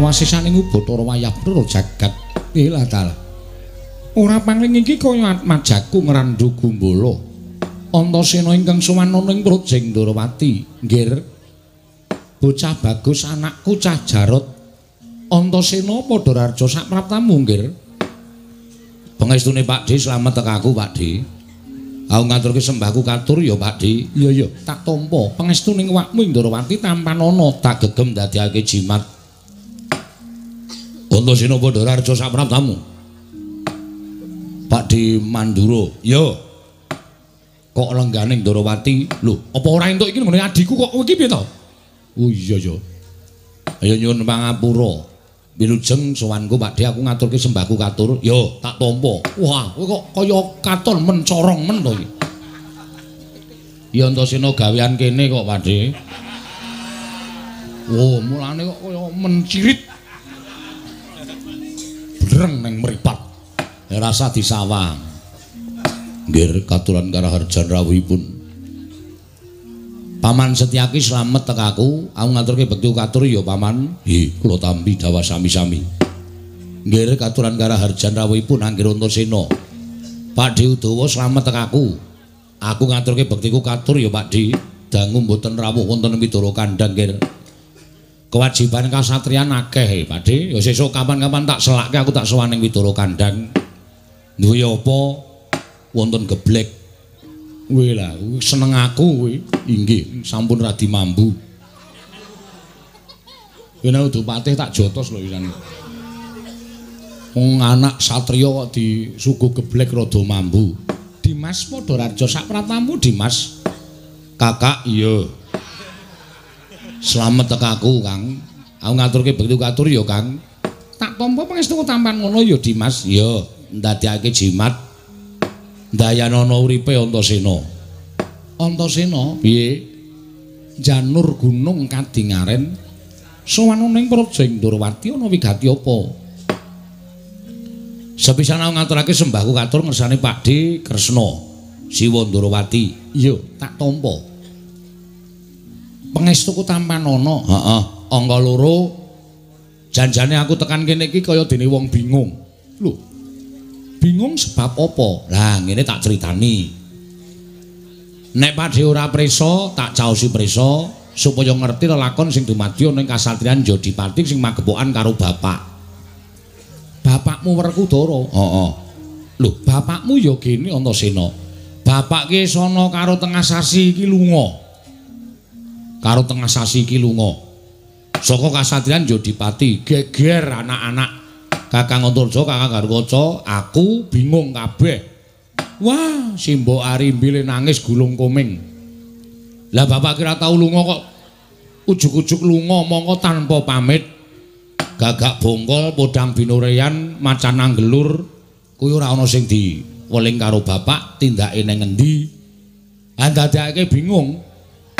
awasisaning Bathara wayah pro jagat ilatal. Ora pangling iki kaya majaku ngrandu gumbala. Antasena ingkang sowan ana ing Projeng Ndrawati, nggir. Bocah bagus anakku cah Jarot. Antasena padha raja sak praptamu, nggir. Pangestune Pak Di slamet tekaku, Pak Di. Aku ngaturke sembahku katur ya Pak Di. Iya ya, tak tampa pangestune awakmu ing Ndrawati tampan ana tak gegem dadiake jimat. Antasena padha raja sak praptamu. Pak di Manduro. Yo. Kok lenggane Ndorowati? Lho, apa ora entuk iki ngene adikku kok iki piye to? Oh iya ya. Ayo nyuwun pangapura. Wilujeng sowanku Pak Di aku ngaturke sembahku katur. Yo, tak tampa. Wah, kok kaya katon mencorong men to iki. Ya Antasena gawean kene kok Pak Di. Oh, mulane kok kaya mencirit. Breng neng mripat. rasa disawang. Nggih katuran karaharjan rawuhipun. Paman Setyaki slamet tekaku aku. Ngaturke bekti katur ya paman. Nggih kula tampi dawa sami-sami. Nggih katuran karaharjan rawuhipun anggir Antasena Pak Di Udawa slamet tekaku aku. Ngaturke bektiku katur ya Pak Di dangu mboten rawuh wonten Widara Kandang nggih kewajiban kasatriyan akeh Pak Di ya sesuk kapan-kapan tak selake aku tak sowan ning Widara Kandang duwe apa wonten geblek kuwi lah seneng aku kuwi inggih sampun radi mambu Kena udu patih tak jotos lho isan. Wong anak satriya kok disuguh geblek rada mambu. Dimas padha raja sak pratamu Dimas. Kakak iya. Slamet tekaku Kang. Aku ngaturke bekti katur ya Kang. Tak tampa pangestu tampan ngono ya Dimas. Iya. ndadekake jimat dayanana uripe Antasena. Antasena piye? Janur gunung kadingaren sowan ning Projeng ana wigati apa? Sepisan aku ngaturake sembahku katur ngersane Pak D Kresna Siwa Ndrawati. Iya, tak tampa. Pangestuku tampan ana. Heeh, angka loro janjane aku tekan kene iki kaya dene wong bingung. Lho, bingung sebab apa? Lah ngene tak critani. Nek padhe ora prisa, tak caosi prisa supaya ngerti lelakon sing dumadi ning kasatriyan Jodipati sing magepokan karo bapak. Bapakmu Werkudara. Heeh. Lho, bapakmu ya gene Antasena. Bapak ki sono karo tengah sasi iki lunga. Karo tengah sasi iki lunga. Saka kasatriyan Jodipati geger anak-anak Kakang Antarja, Kakang Garwaca, aku bingung kabeh. Wah, Simbo Arimbile nangis gulung koming. Lah bapak kira tau lunga kok ujug-ujug lunga mongko tanpa pamit. Gagak bongkol podang binorean macan anggelur kuwi ora ana sing diweling karo bapak tindake ning endi. Andadake bingung.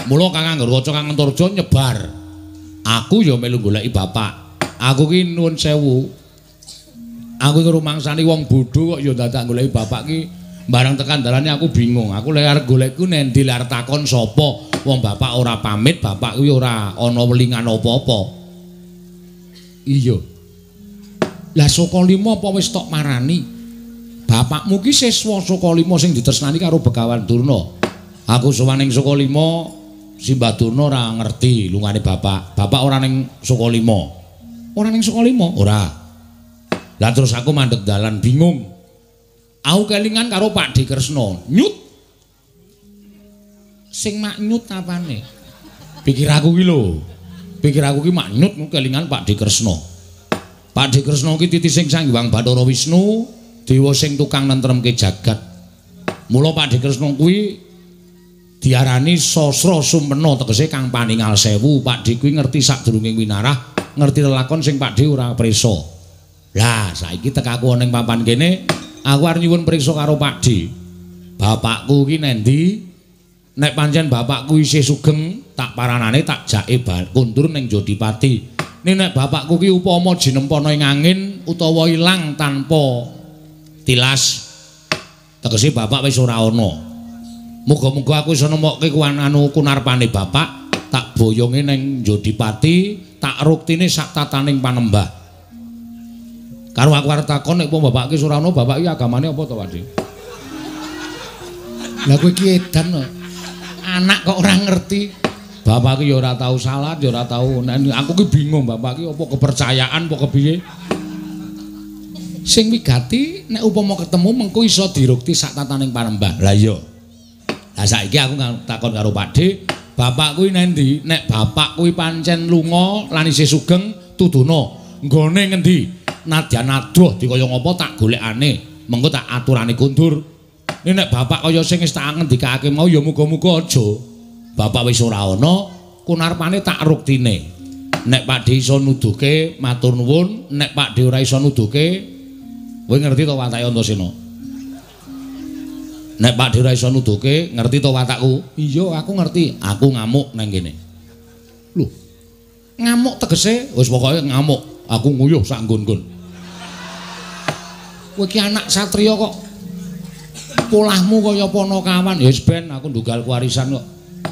Mula Kakang Garwaca, Kakang Antarja nyebar. Aku ya melu goleki bapak. Aku ki nuwun sewu, aku iki rumangsani wong bodho kok ya dadak goleki bapak ki. Barang tekan dalane aku bingung. Aku lek arep golekku nendi lar takon sapa? Wong bapak ora pamit bapak kuwi ora ana welingan apa-apa. Iya. Lah saka lima apa wis tok marani? Bapakmu ki siswa saka lima sing ditresnani karo Begawan Durna. Aku sowaning saka lima Simbah Durna ora ngerti lungane bapak bapak ora ning saka lima ora ning saka lima ora Lah terus aku mandek dalan bingung. Aku kelingan karo Pak Di Kresna. Nyut. Sing mak nyut apane? Pikir aku ki lho. Pikir aku ki mak nyut kelingan Pak Di Kresna. Pak Di Kresna ki titi sing Sang Hyang Bathara Wisnu, dewa sing tukang nentremke jagat. Mula Pak Di Kresna kuwi diarani sasra sumpena tegese kang paningal sewu. Pak Di kuwi ngerti sadurunge winarah, ngerti lelakon sing Pak Di ora prisa. Lah saiki tekaku ning papan kene, aku arep nyuwun priksa karo Pak Di. Bapakku ki nendi? Nek pancen bapakku isih sugeng, tak paranane tak jake kundur ning Jodipati. Nek nek bapakku ki upama jinempana ing angin utawa ilang tanpa tilas. Tegese bapak wis ora ana. Muga-muga aku iso nemokke kuwan anu kunarpane bapak, tak boyonge ning Jodipati tak ruktine sak tataning panembah. Karo aku arep takon nek apa bapak ki Surano, bapak iki agamane apa to, Pakde? Lah kowe ki edan anak kok ora ngerti. Bapak ki ya ora tau salat, ya ora tau. Aku ki bingung bapak ki apa kepercayaan apa kepiye? Sing wigati nek upama ketemu mengko iso dirukti sak tataning panembah. Lah iya. Lah saiki aku takon karo Pakde, bapak kuwi nendi? Nek bapak kuwi pancen lunga lan isih sugeng tuduna. Nggone ngendi? Nadyan adoh dikaya ngapa tak golekane. Mengko tak aturane kundur. Nek nek bapak kaya sing wis tak ngendikake mau ya muga-muga aja. Bapak wis ora ana, kunarpane tak ruktine. Nek Pakde iso nuduhke matur nuwun, nek Pakde ora iso nuduhke kowe ngerti to watake Antasena? Nek Pak Dira iso nuduhke, ngerti to watakku? Iya, aku ngerti. Aku ngamuk nang kene. Lho. Ngamuk tegese wis pokoke ngamuk. Aku nguyuh sak nggon-nggon. Kowe iki anak satriya kok polahmu kaya ponokawan. Ya wis ben aku ndugal warisan kok.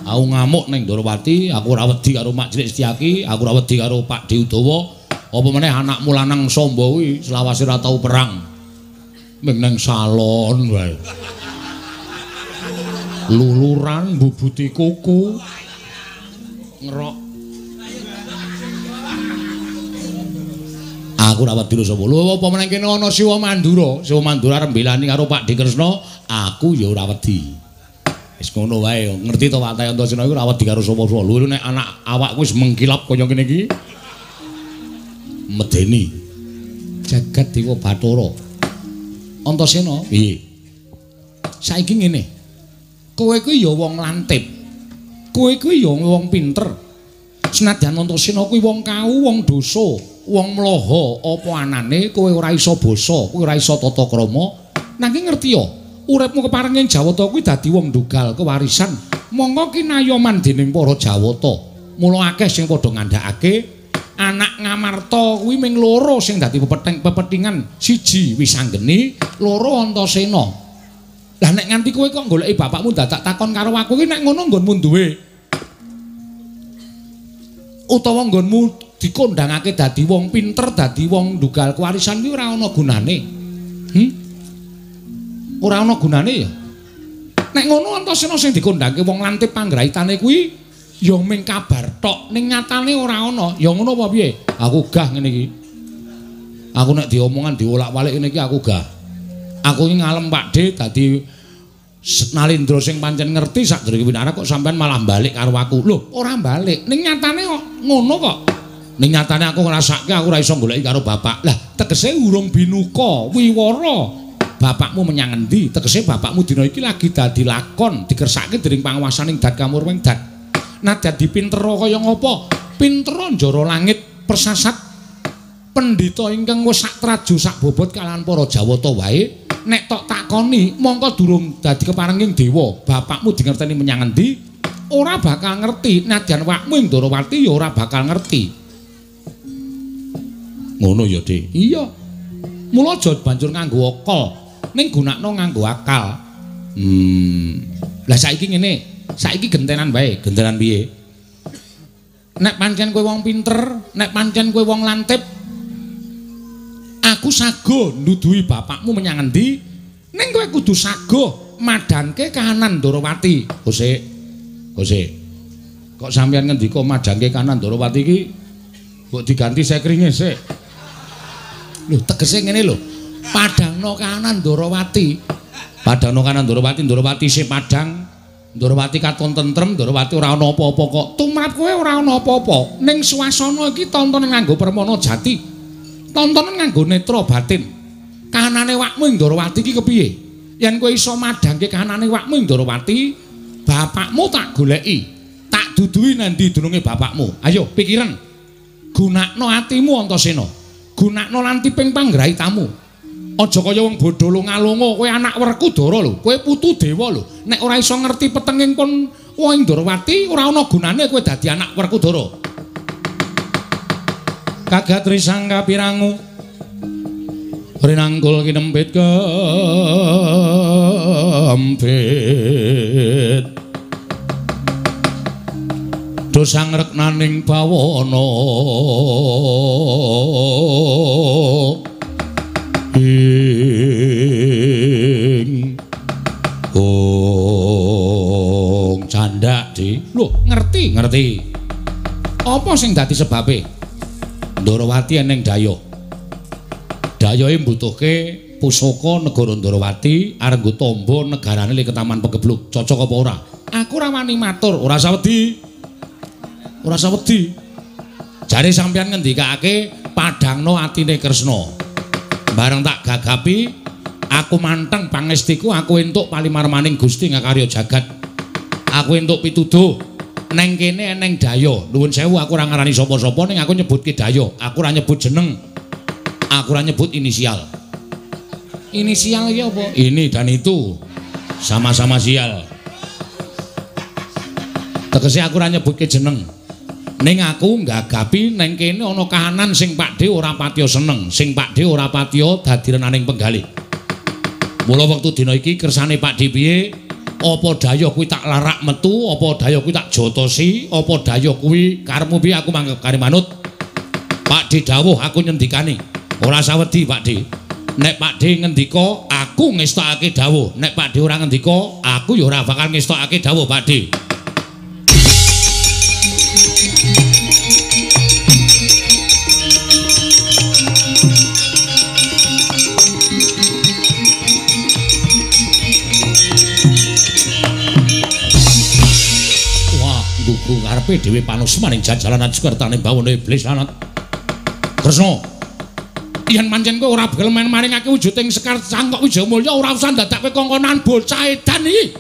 Aku ngamuk ning Ndorowati, aku ora wedi karo Mak Cilik Setyaki, aku ora wedi karo Pak Diudawa. Apa meneh anakmu lanang Samba kuwi selawase ora tau perang. Ming nang salon wae. Luluran bubuti kuku. Ngerok. Aku rawat dulu sapa? Lho apa meneng kene ana Siwa Mandura? Siwa Mandura rembelani karo Pak Dikresna aku ya ora wedi. Wis ngono wae ngerti to Pak Tayantasena iku ora wedi karo sapa-sapa. Lho nek anak awakku wis mengkilap kaya ngene iki. Medeni. Jagat dewa Bathara. Antasena? Piye? Saiki ngene kowe kuwi ya wong lantip. Kowe kuwi ya wong pinter. Senadyan Antasena kuwi wong kau, wong dosa, wong mloho apa anane kowe ora iso basa, kowe ora iso tata krama. Nanging ngerti ya, uripmu keparing ing Jawata kuwi dadi wong dugal kewarisan. Monggo kinayoman dening para Jawata. Mula akeh sing padha ngandhakake anak Ngamarta kuwi ming loro sing dadi pepeting pepetingan siji Wisanggeni, loro Antasena. Lah nek nganti kowe kok goleki bapakmu dadak takon karo aku iki nek ngono nggonmu duwe. Utawa nggonmu dikondhangake dadi wong pinter, dadi wong ndugal kewarisan kuwi ora ana gunane. Hm? Ora ana gunane ya. Nek ngono antasena sing dikondhangke wong lantip panggraitane kuwi ya ming kabar tok, ning nyatane ora ana. Ya ngono apa piye? Aku gah ngene iki. Aku nek diomongan diolak-walik ngene iki aku gah. Aku ini ngalem Pak D dadi Nalindra sing pancen ngerti sadurunge winara kok sampean malah balik karo aku. Lho, ora balik. Ning nyatane kok ngono kok. Ning nyatane aku ngrasake aku ora iso goleki karo bapak. Lah, tegese urung binuka, wiwara. Bapakmu menyang endi? Tegese bapakmu dina iki lagi dadi lakon, dikersake dening panguwasaning Dat Kamurweng Dat. Nah, dadi kaya ngopo? Pinter njara langit persasat pendhita ingkang wis sak traju sak bobot kalahan para Jawata wae nek tok takoni mongko durung dadi keparenging dewa. Bapakmu dingerteni menyang endi? Ora bakal ngerti. Nadyan wakmu ing Ndorowati ya ora bakal ngerti. Ngono ya Dik. Iya. Mula aja banjur nganggo akal. Ning gunakno nganggo akal. Hmm. Lah saiki ngene. Saiki gentenan wae. Gentenan piye? Nek pancen kowe wong pinter nek pancen kowe wong lantip aku sago nuduhi bapakmu menyang endi ning kowe kudu sago madangke kahanan Ndorowati. Gose Gose kok sampean ngendika madangke kahanan Ndorowati iki? Mbok diganti sekringe sik. Lho tegese ngene lho. Padangno kahanan Ndorowati. Padangno kahanan Ndorowati Ndorowati sik padang. Ndorowati katon tentrem Ndorowati ora ana apa-apa kok. Tumrap kowe ora ana apa-apa. Ning swasana iki tonton nganggo permana jati tontonan nganggo netra batin. Kahanane wakmu ing Ndorowati iki kepiye? Yen kowe iso madhangke kahanane wakmu ing bapakmu tak goleki. Tak duduhi nandi dununge bapakmu. Ayo pikiran. Gunakno atimu Antasena. Gunakno lantiping panggraitamu. Aja kaya wong bodho lunga-lunga, kowe anak werku Dara lho, kowe putu dewa lho. Nek ora iso ngerti petenging pun wong ing ora ana gunane kowe dadi anak werku Dara. kagat risangga pirangu rinangkul kinempit kempit. Dosang reknaning bawana. Ing ong candak di. Lho ngerti ngerti. Apa sing dadi sebabe Ndorowati eneng dayo. Dayoe mbutuhke pusaka negara Ndorowati nggo tombo negarane le ketaman pegebluk. Cocok apa ora? Aku ora wani matur ora usah wedi. Ora usah wedi. Jare sampeyan ngendikake padangno atine Kresna. Bareng tak gagapi aku manteng pangestiku aku entuk palimarmaning Gusti ngakarya jagat. Aku entuk pituduh neng kene eneng dayo. Nuwun sewu aku ora ngarani sapa-sapa. Ning aku nyebutke dayo. Aku ora nyebut jeneng. Aku ora nyebut inisial. Inisial iki apa? Ini dan itu. Sama-sama sial. Tegese aku ora nyebutke jeneng. Ning aku nggagapi neng kene ana kahanan sing Pakde ora patiya seneng. Sing Pakde ora patiya dadi renaning penggalih. Mula wektu dina iki kersane Pakde piye apa daya kuwi tak larak metu apa daya kuwi tak jotosi apa daya kuwi karepmu piye? Aku manggep kare manut. Pakde dawuh aku nyendikani ora sawedi Pakde nek Pakde ngendika aku ngestokake dawuh. Nek Pakde ora ngendika aku ya ora bakal ngestokake dawuh Pakde iku karepe dhewe panusma ning jajalanan Sukertane bawana iblis lanat. Kresna. Yen pancen kowe ora gelem maringake wujuding Sekar Cangkok Wijayamulya ora usah ndadakake kongkonan bocah edan iki.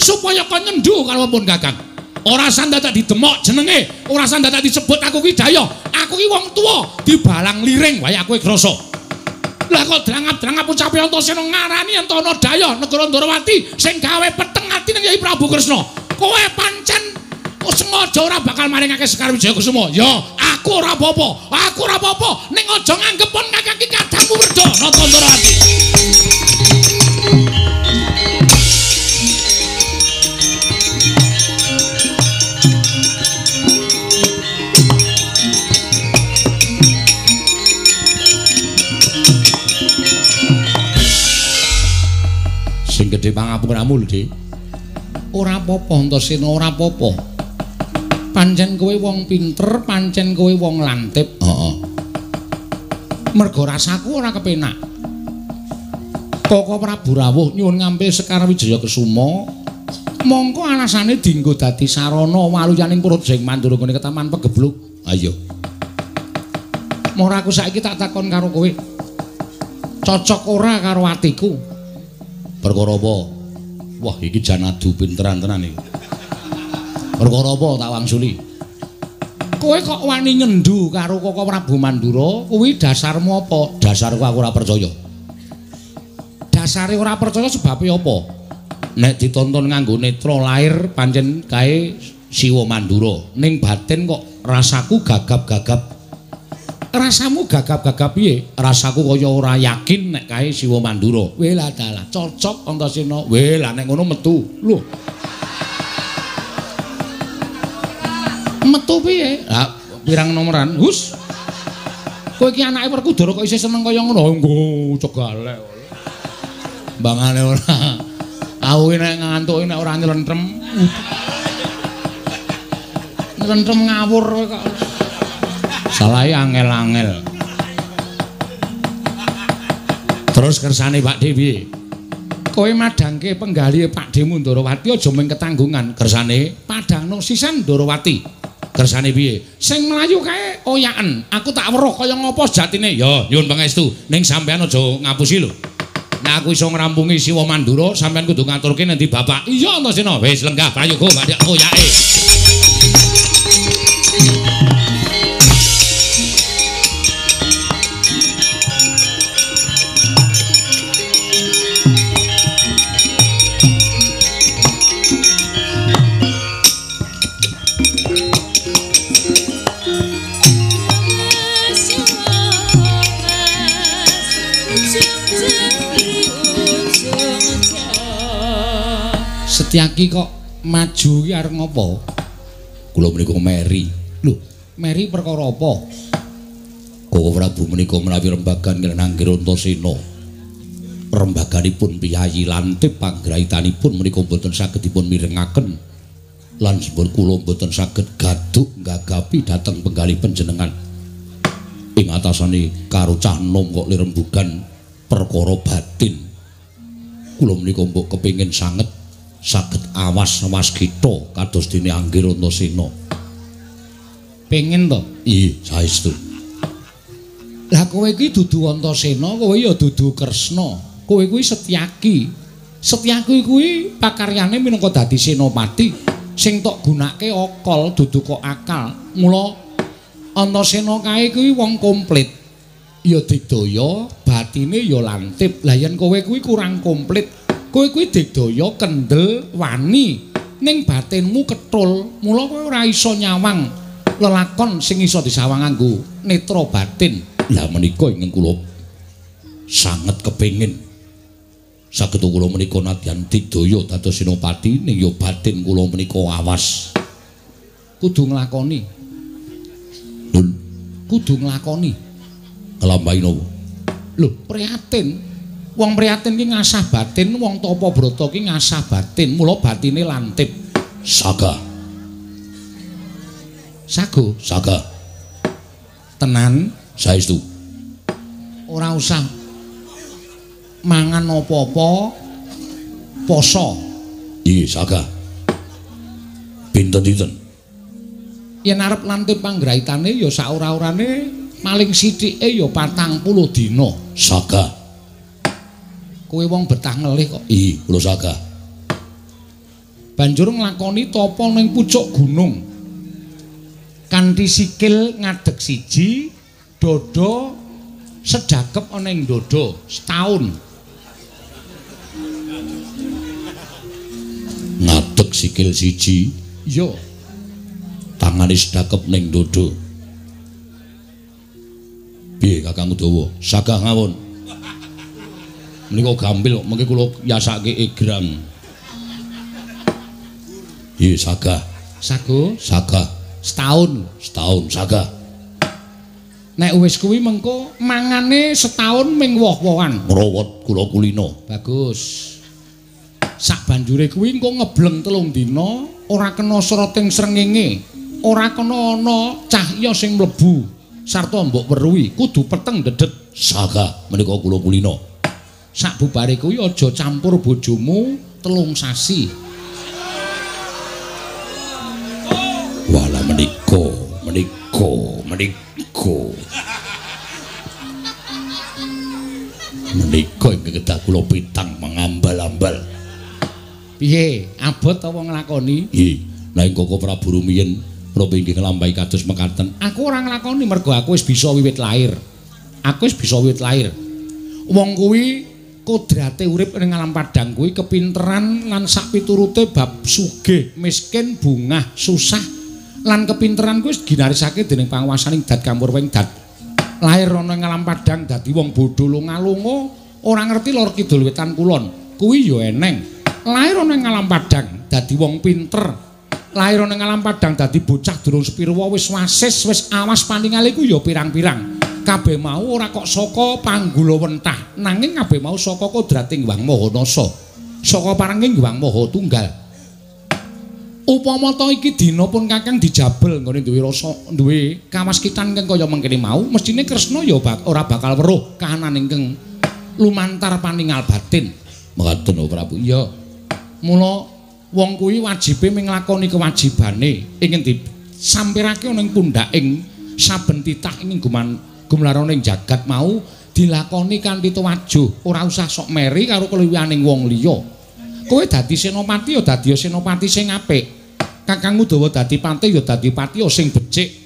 Supaya kon nyendu karo pun Kakang. Ora usah dadak didemok jenenge, ora usah dadak disebut aku ki Dayo. Aku ki wong tuwa, dibalang liring wae aku krasa. Lah kok drangap-drangap ucape Antasena ngarani Antana Daya negara Ndrawati sing gawe peteng ati ning Yai Prabu Kresna. Kowe pancen Sengaja ora bakal maringake Sekar Wijaya Kusuma. Ya, aku ora apa-apa. Aku ora apa-apa. Ning aja nganggep pon ngakaki kadangmu werda Natandara ati. Sing gedhe pangapuramu lho, Dik. Ora apa-apa, Antasena, ora apa-apa. Pancen kowe wong pinter, pancen kowe wong lantip. Heeh. Mergo rasaku ora kepenak. Koko Prabu Rawuh nyuwun ngambil Sekar Wijaya Kesuma. Mongko alasane dienggo dadi sarana waluyaning projek mandura kene ketaman pegebluk. Ayo. Mora aku saiki tak takon karo kowe. Cocok ora karo atiku? Perkara apa? Wah, iki jan adu pinteran tenan iki. Perkara apa tak wangsuli? Kowe kok wani nyendu karo Koko Prabu Mandura? Kuwi dasarmu apa? Dasarku aku ora percaya. Dasare ora percaya sebabe apa? Nek ditonton nganggo netra lair pancen kae Siwa Mandura, ning batin kok rasaku gagap-gagap. Rasamu gagap-gagap piye? Rasaku kaya ora yakin nek kae Siwa Mandura. Weh lah dalah, cocok Antasena. Weh lah nek ngono metu. Lho. Metu piye? Lah pirang nomoran? Hus. Kowe iki anake Werkudara kok isih seneng kaya ngono? Nggo cegale. Bangane ora. Aku nek ngantuk nek ora nyelentrem. Nyelentrem ngawur kok. Salahe angel-angel. Terus kersane Pak Dewi. Kowe madangke penggali Pak Demu Ndorowati aja mung ketanggungan kersane padangno sisan Ndorowati. Kersane piye? Sing mlayu kae oyaken aku tak weruh kaya ngopo jatine. Ya nyuwun pangestu. Ning sampean aja ngapusi lho. Nek aku iso ngrampungi Siwa Mandura sampean kudu ngaturke nanti bapak. Iya Antasena wis lenggah prayoga badhe oyake Setyaki kok maju iki arep ngopo? Kula menika Meri. Lho, Meri perkara apa? Koko Prabu menika menawi rembagan Nanggira Antasena. Rembaganipun piyayi lantip panggraitanipun menika boten saged dipun mirengaken. Lan sampun kula boten saged gaduk gagapi dhateng penggalih panjenengan. Ing atasane karo cah nom kok lirembugan perkara batin. Kula menika mbok kepengin sanget saged awas was kita kados dene Anggir Antasena. Pengen to? Iya, saestu. Lah kowe iki dudu Antasena, kowe ya dudu Kresna. Kowe kuwi Setyaki. Setyaki kuwi pakaryane minangka dadi senopati sing tok gunake okol dudu kok akal. Mula Antasena kae kuwi wong komplit. Ya digdaya, batine ya lantip. Lah yen kowe kuwi kurang komplit, kowe kuwi digdaya kendel wani ning batinmu ketul. Mula kowe ora iso nyawang lelakon sing iso disawang nganggo netra batin. Lah menika ingkang kula sanget kepengin saged kula menika nadyan digdaya dados senopati ning ya batin kula menika awas. Kudu nglakoni. Kudu nglakoni. Kelambai napa? Lho, prihatin. Wong prihatin ki ngasah batin, wong tapa brata ki ngasah batin, mula batine lantip. Saga. Sago, saga. Tenan, saestu. Ora usah mangan apa-apa poso. Iya, saga. Pinten dinten? Yen arep lantip panggraitane ya sak ora-orane maling sithike ya 40 dina. Saga. Kowe wong betah ngelih kok. Iya, kula saga. Banjur nglakoni tapa ning pucuk gunung. Kanthi sikil ngadeg siji, dada sedakep ana ing dada setahun. Ngadeg sikil siji. Iya. Tangane sedakep ning dada. Piye Kakang Udawa? Sagah ngawon. Menika gampil kok mengke kula yasake egrang. Iya sagah. Sago? Sagah. Setahun, setahun sagah. Nek wis kuwi mengko mangane setahun ming woh-wohan. Ngrawat kula kulina. Bagus. Sak banjure kuwi engko ngebleng telung dina, ora kena srating srengenge, ora kena ana cahya sing mlebu sarta mbok weruhi, kudu peteng dedet. Sagah menika kula kulina. Sak bubare kuwi aja campur bojomu telung sasi. Wala menika, menika, menika. Menika ingkang kedah kula pitang mangambal-ambal. Piye? Abot apa nglakoni? Nggih. Lah ing Koko Prabu rumiyin kula pengin nglampahi kados mekaten. Aku ora nglakoni mergo aku wis bisa wiwit lahir. Aku wis bisa wiwit lahir. Wong kuwi kodrate urip ning alam padang kuwi kepinteran lan sak piturute bab sugih, miskin, bungah, susah lan kepinteran kuwi ginarisake dening panguwasaning dat campur wing dat. Lahir ana ing alam padang dadi wong bodho lunga-lunga, ora ngerti lor kidul wetan kulon. Kuwi ya eneng. Lahir ana ing alam padang dadi wong pinter. Lahir ana ing alam padang dadi bocah durung sepirwa wis wasis, wis awas paningale ku ya pirang-pirang. Kabeh mau ora kok saka panggula wentah, nanging kabeh mau saka kodrating Wang Maha Nasa. Saka parenging Wang Maha Tunggal. upama to iki dina pun kakang dijabel nggone duwe rasa duwe kawaskitan kang kaya mengkene mau mestine Kresna ya bak, ora bakal weruh kahanan ingkang lumantar paningal batin mekaten oh Prabu iya mula wong kuwi wajibe nglakoni kewajibane ing disampirake ana ing pundaking saben titah ing guman gumlarane jagat mau dilakoni kanthi tuwajuh ora usah sok meri karo keluwihaning wong liya kowe dadi senopati ya dadi senopati sing apik Kakang Udawa dadi pati ya dadi pati sing becik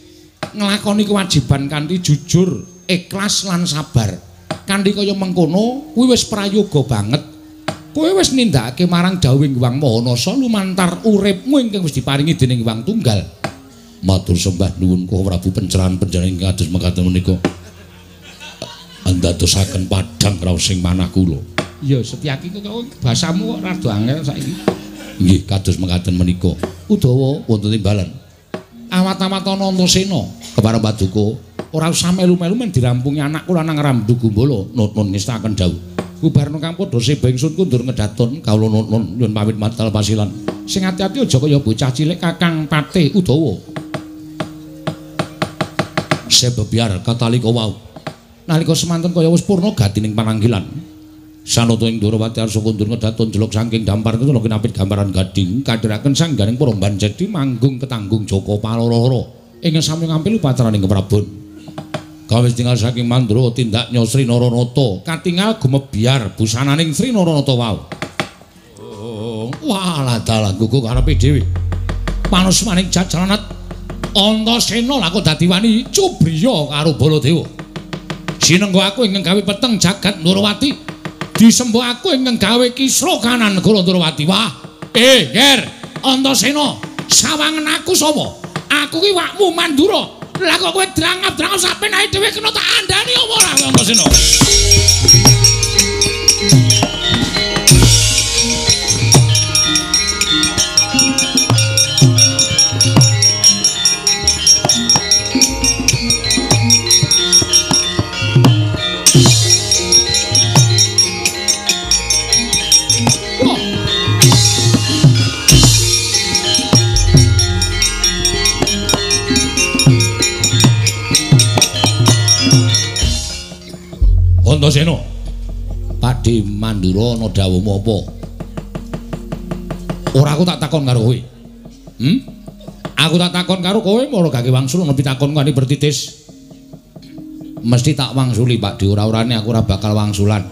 nglakoni kewajiban kanthi jujur, ikhlas lan sabar. Kanthi kaya mengkono kuwi wis prayoga banget. Kowe wis nindakake marang dawuhing Wang Mahanasa lumantar uripmu ingkang wis diparingi dening Wang Tunggal. Matur sembah nuwun Kang Prabu pencerahan panjenengan ing kados mekaten menika. Andadosaken padhang raos sing manah kula. Ya Setyaki kok basamu kok rada angel saiki. Nggih, kados mekaten menika. Udawa wonten timbalan. Awat-awat ana Antasena kepareng paduka. Ora usah melu-melu men dirampungi anakku lanang Ramdu Gumbala. Nun ngestaken dawuh. Bubarno kang padha seba ingsun kundur ngedaton kawula nun nyun pamit matal pasilan. Sing ati-ati aja kaya bocah cilik Kakang Patih Udawa. Sebebiar katalika wau. Nalika semanten kaya wis purna gatining pananggilan. Sanata ing Durawati arsa kundur ngedaton jeluk saking dampar kula kinapit gambaran gading kadhiraken sangganing para banjedi manggung ketanggung Joko Paloro ing sami ngampil upacaraning keprabon. Kawis tinggal saking mandro tindak nyosri Naranata katingal gumebyar busananing Sri Naranata wau. Oh, wala dalan gugu karepe dhewe. Panus maning jajalanat Antasena lak dadi wani cubriya karo Baladewa. Sinenggo aku ingkang gawe peteng jagat Nurawati. disembuh aku ingkang gawe kisra kanan negara Durawati. Wah, eh, Ger, Antasena, sawangen aku sapa? Aku ki wakmu Mandura. Lah kok kowe drangap-drangap sampe naik dhewe kena tak andani apa ora Antasena? Antasena. Pakde Mandura ana dawuhmu apa? Ora aku tak takon karo kowe. Hm? Aku tak takon karo kowe mara gake wangsul ana pitakon kani bertitis. Mesti tak wangsuli Pakde ora-orane aku ora bakal wangsulan.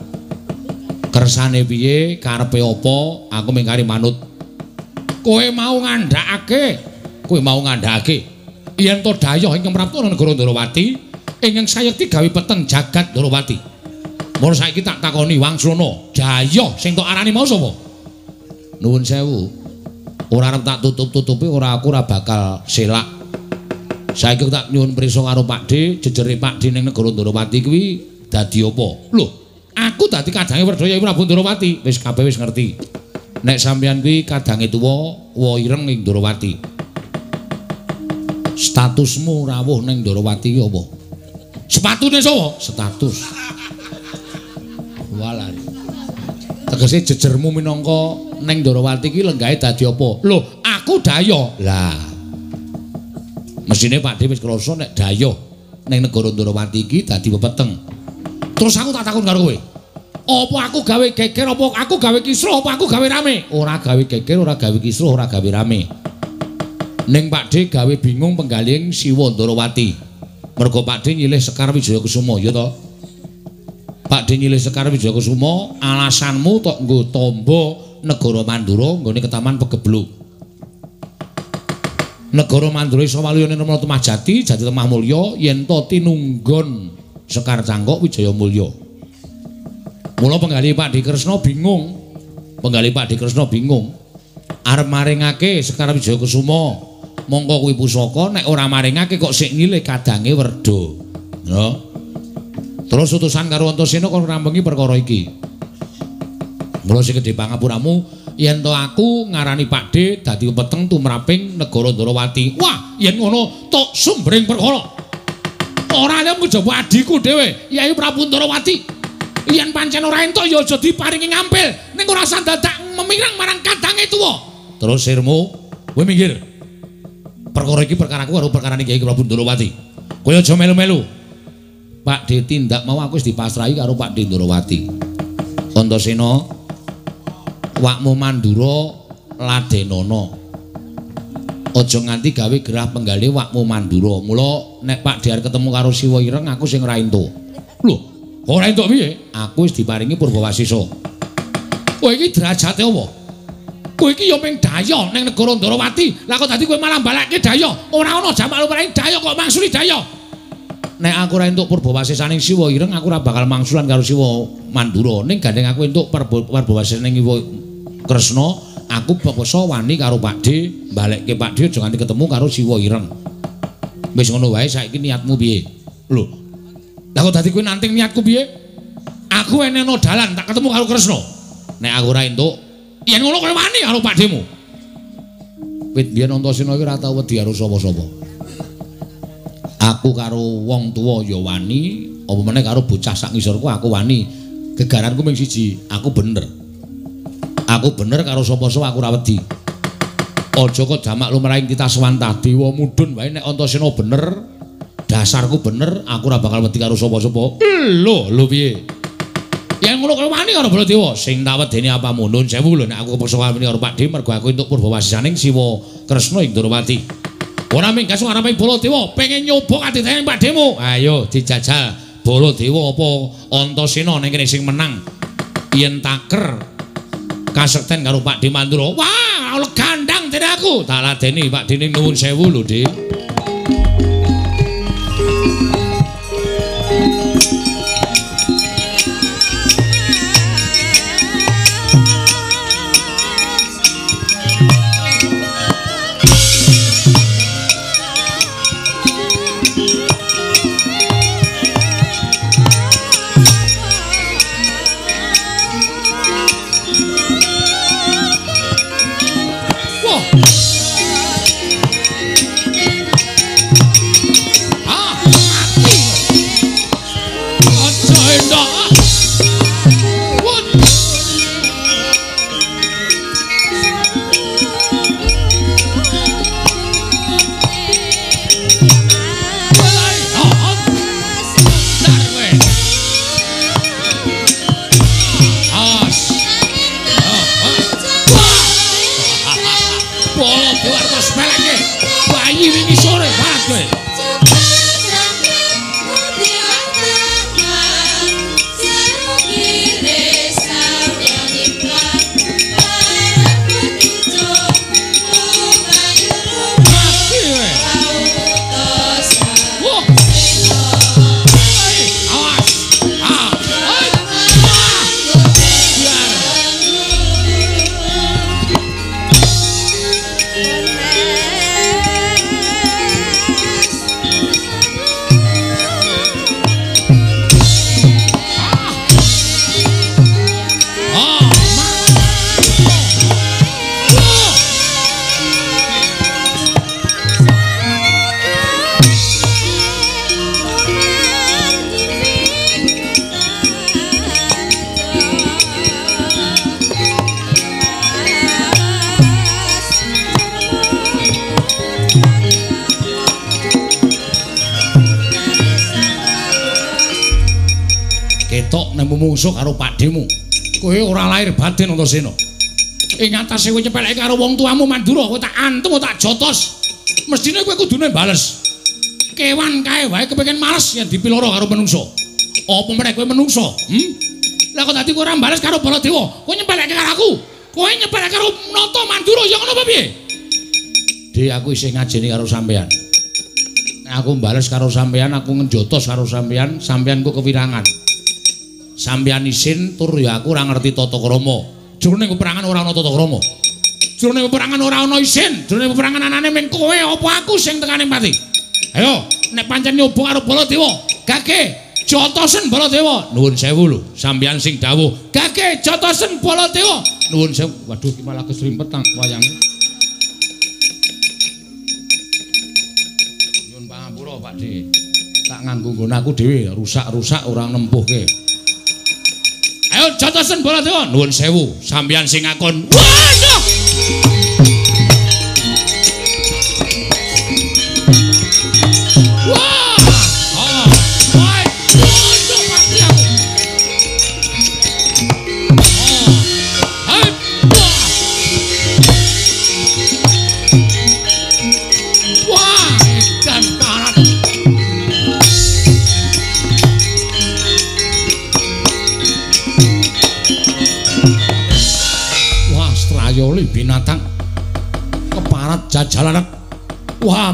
Kersane piye, karepe apa, aku mengkari manut. Kowe mau ngandhakake, kowe mau ngandhakake yen to dayoh ing Prapta negara Ndrawati ingkang sayekti gawe peteng jagat Ndrawati. Mun saiki tak takoni Wangsulana, Jaya sing tok arani mau sapa? Nuwun sewu. Ora arep tak tutup-tutupi ora aku ora bakal selak. Saiki tak nyuwun prisa karo Pakde, jejere Pakde ning negara Ndrawati kuwi dadi apa? Lho, aku dadi kadange Werdaya Prabu Ndrawati. Wis kabeh wis ngerti. Nek sampeyan kuwi kadange tuwa, wa ireng ning Ndrawati. Statusmu rawuh ning Ndrawati ki apa? Sepatune sapa? Status. Walan. Tegese jejermu minangka ning Ndrawati iki lenggahe dadi apa? Lho, aku Dayo. Lah. Mesine Pakde wis krasa nek Dayo ning negara Ndrawati iki dadi pepeteng. Terus aku tak takon karo kowe. Apa aku gawe geger apa aku gawe kisruh apa aku gawe rame? Ora gawe geger, ora gawe kisruh, ora gawe rame. Ning Pakde gawe bingung penggaling Siwa Ndrawati. Mergo Pakde nyilih Sekar Wijaya Kusuma, ya toh? Pak Nyilih Sekar Wijayakusuma, alasanmu tok nggo tamba negara Mandura nggone ketaman Pegebluk. Negara Mandura iso waliyane Rama Tumajati, Jati Lemah Mulya yen to tinunggon Sekar Cangkok Wijaya Mulya. Mula penggali Pak Kresna bingung. Penggali Pak Kresna bingung. Arep maringake Sekar Wijayakusuma, mongko kuwi pusaka nek ora maringake kok sik ngilih kadange werda. Ya. Terus utusan karo Antasena kon rambengi perkara iki. Mula sing gedhe pangapuramu yen to aku ngarani Pakde dadi peteng tumraping negara Ndrawati. Wah, yen ngono tok sumbering perkara. Ora lek mujaba adiku dhewe, Yai Prabu Ndrawati. Yen pancen ora entuk ya aja diparingi ngampil, ning ora sandadak memirang marang kadange tuwa. Terus sirmu, kowe minggir. Perkara iki perkaraku karo perkarane Yai Prabu Ndrawati. Kowe aja melu-melu. Pak D tindak mau aku wis dipasrahi karo Pak D Ndrawati. Antasena wakmu Mandura ladenana. Aja nganti gawe gerah penggali wakmu Mandura. Mula nek Pak D ketemu karo Siwa Ireng aku sing ora entuk. Lho, ora entuk piye? Aku wis diparingi Purbawasisa. Kowe iki derajate apa? Kowe iki ya mung daya ning negara Ndrawati. Lah kok dadi kowe malah balekke daya? Ora ana jamak lumaring daya kok mangsuli daya. Nek aku ora entuk purbawasisaning Siwa Ireng aku ora bakal mangsulan karo Siwa Mandura. Ning gandeng aku entuk purbawasisaning Iwa Kresna aku peksa wani karo Pakde balekke Pakde aja nganti ketemu karo Siwa Ireng. Wis ngono wae saiki niatmu piye? Lho lah kok dadi kowe nanting niatku piye? Aku eneno dalan tak ketemu karo Kresna. Nek aku ora entuk yen ngono kowe wani karo Pakdemu wit biyen Antasena iki ora tau wedi karo sapa-sapa Aku karo wong tuwa ya wani, apa meneh karo bocah sak ngisorku aku wani. Gegaranku mung siji, aku bener. Aku bener karo sapa-sapa aku ora wedi. Aja kok jamak lumrahing kita swantah dewa mudhun wae nek Antasena bener, dasarku bener, aku ora bakal wedi karo sapa-sapa. Lho, lho piye? Yang ngono karo wani karo Baladewa, sing tak wedeni apa munun sewu lho nek aku kepeksa kawin karo Pak Dim mergo aku entuk purbawasisaning Siwa Kresna ing Durawati. Ora minggas ngareping Baladewa, pengen nyoba kadidayane Pak Demu. Ayo dijajal Baladewa apa Antasena ning kene sing menang. Yen taker kasekten karo Pak Dim Mandura. Wah, legandang dene aku. Tak ladeni Pak Dining nuwun sewu lho, Dik. Lahir batin Antasena. Ing atase kowe nyepeleke karo wong tuamu Mandura, kowe tak antem tak jotos. Mestine kowe kudune bales. Kewan kae wae kepengin males yen dipiloro karo menungso. Apa meneh kowe menungso? Hm? Lah kok dadi kowe ora bales karo Baladewa? Kowe nyepeleke karo aku. Kowe nyepeleke karo Nata Mandura ya ngono apa piye? Di aku isih ngajeni karo sampean. Aku bales karo sampean, aku ngejotos karo sampean, sampean kok kewirangan. Sampeyan isin tur ya aku ora ngerti tata krama. Jroning peperangan ora ana tata krama. Jroning peperangan ora ana isin, jroning peperangan anane ming kowe apa aku sing tekaning pati. Ayo, nek pancen nyoba karo Baladewa, gage jotosen Baladewa. Nuwun sewu lho, sampeyan sing dawuh, gage jotosen Baladewa. Nuwun sewu. Waduh, iki malah kesrimpet tang wayang. Nyuwun pangapura, Pak Dik. Tak nganggo nggon aku dhewe, rusak-rusak ora nempuhke. Ayo jotosen bola dewa. Nuwun sewu, sampeyan sing ngakon. Waduh!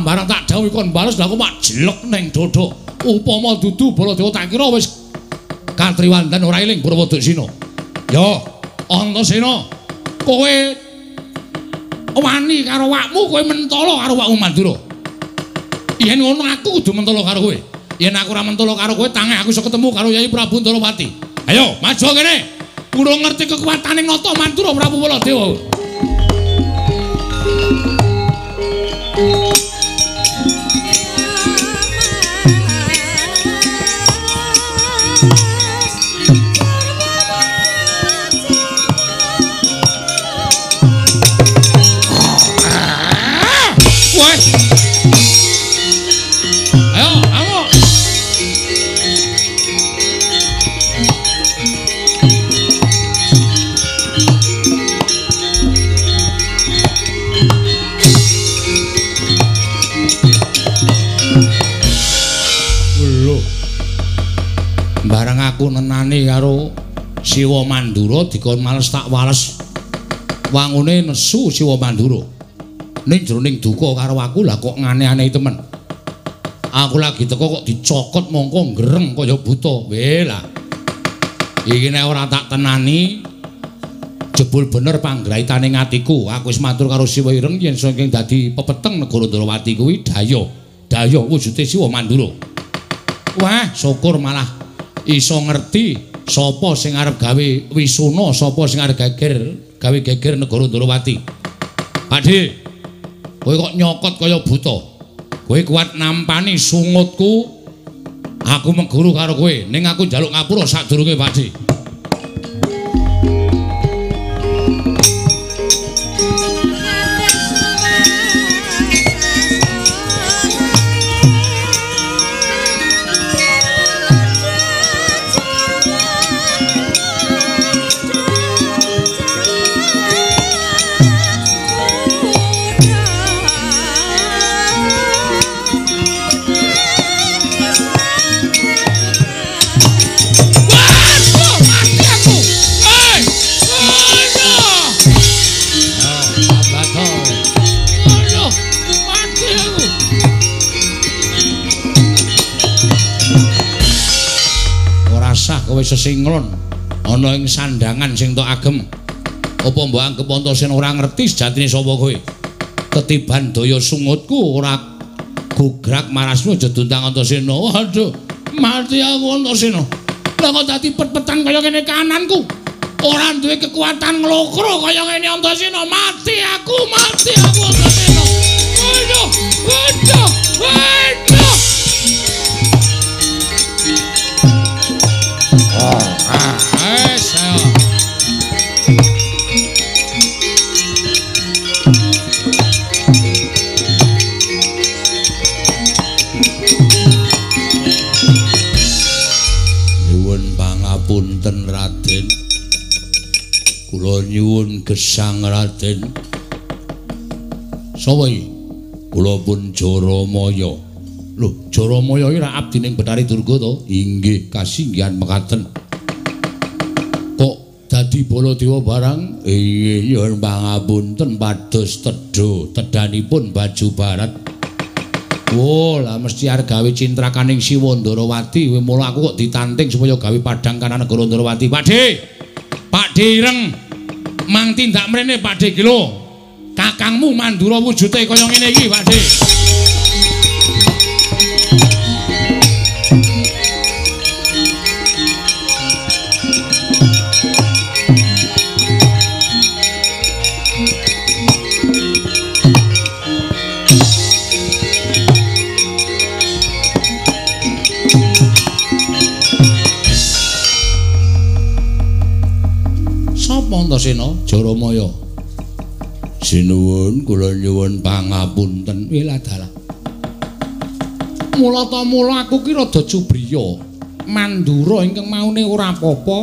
Barang tak dawuh kon bales lha kok mak jelek ning dodo upama dudu baladewa tak kira wis. Katriwandan ora eling Purwodasina yo Antasena kowe wani karo wakmu kowe mentolo karo wakmu Mandura yen ngono aku kudu mentolo karo kowe. Yen aku ora mentolo karo kowe tangi aku iso ketemu karo Yai Prabu Ndorowati ayo maju kene. Kurang ngerti kekuatane Nata Mandura Prabu Baladewa. Bareng aku nenani karo Siwa Mandura dikon males tak wales wangune nesu Siwa Mandura. Ning jroning duka karo aku lah kok ngane-ane temen. Aku lagi teko kok dicokot mongko greng kaya buta. Weh lah. Iki nek ora tak tenani jebul bener panggraitane ngatiku. Aku wis matur karo Siwa Ireng yen saking dadi pepeteng negara Ndrawati kuwi daya. Daya wujude Siwa Mandura. Wah, syukur malah iso ngerti sapa sing arep gawe wisuna, sapa sing arep geger gawe geger negara Ndrawati. Pakde, kowe kok nyokot kaya buta. Kowe kuat nampani sungutku. Aku mengguru karo kowe, ning aku njaluk ngapura sadurunge Pakde. Sesinglon. Ana ing sandangan sing tok agem. Apa mbok anggap Antasena ora ngerti sejatine sapa kowe? Ketiban daya sungutku ora gugrak marasmu aja duntang Antasena waduh mati aku Antasena lah kok dadi pet-petan kaya kene kananku? Ora duwe kekuatan nglokro kaya ngene Antasena mati aku mati aku Antasena nyuwun gesang Raden. Sapa iki? Kula pun Jaramaya. Lho, Jaramaya iki ra abdi ning Betari Durga to? Inggih, kasinggihan mekaten. Dadi Baladewa barang? Inggih, nyuwun pangapunten pados tedha tedanipun baju barat. Oh, lah mesti arep gawe cintrakaning Siwa Ndarawati. Mula aku kok ditanting supaya gawe padang kana negara Ndarawati. Pakde. Pakde ireng. Mang tindak mrene Pakde iki lho. Kakangmu Mandura wujude kaya ngene iki, Pakde. Dalah. Mula ta mula aku ki rada cubriya. Mandura ingkang maune ora apa-apa.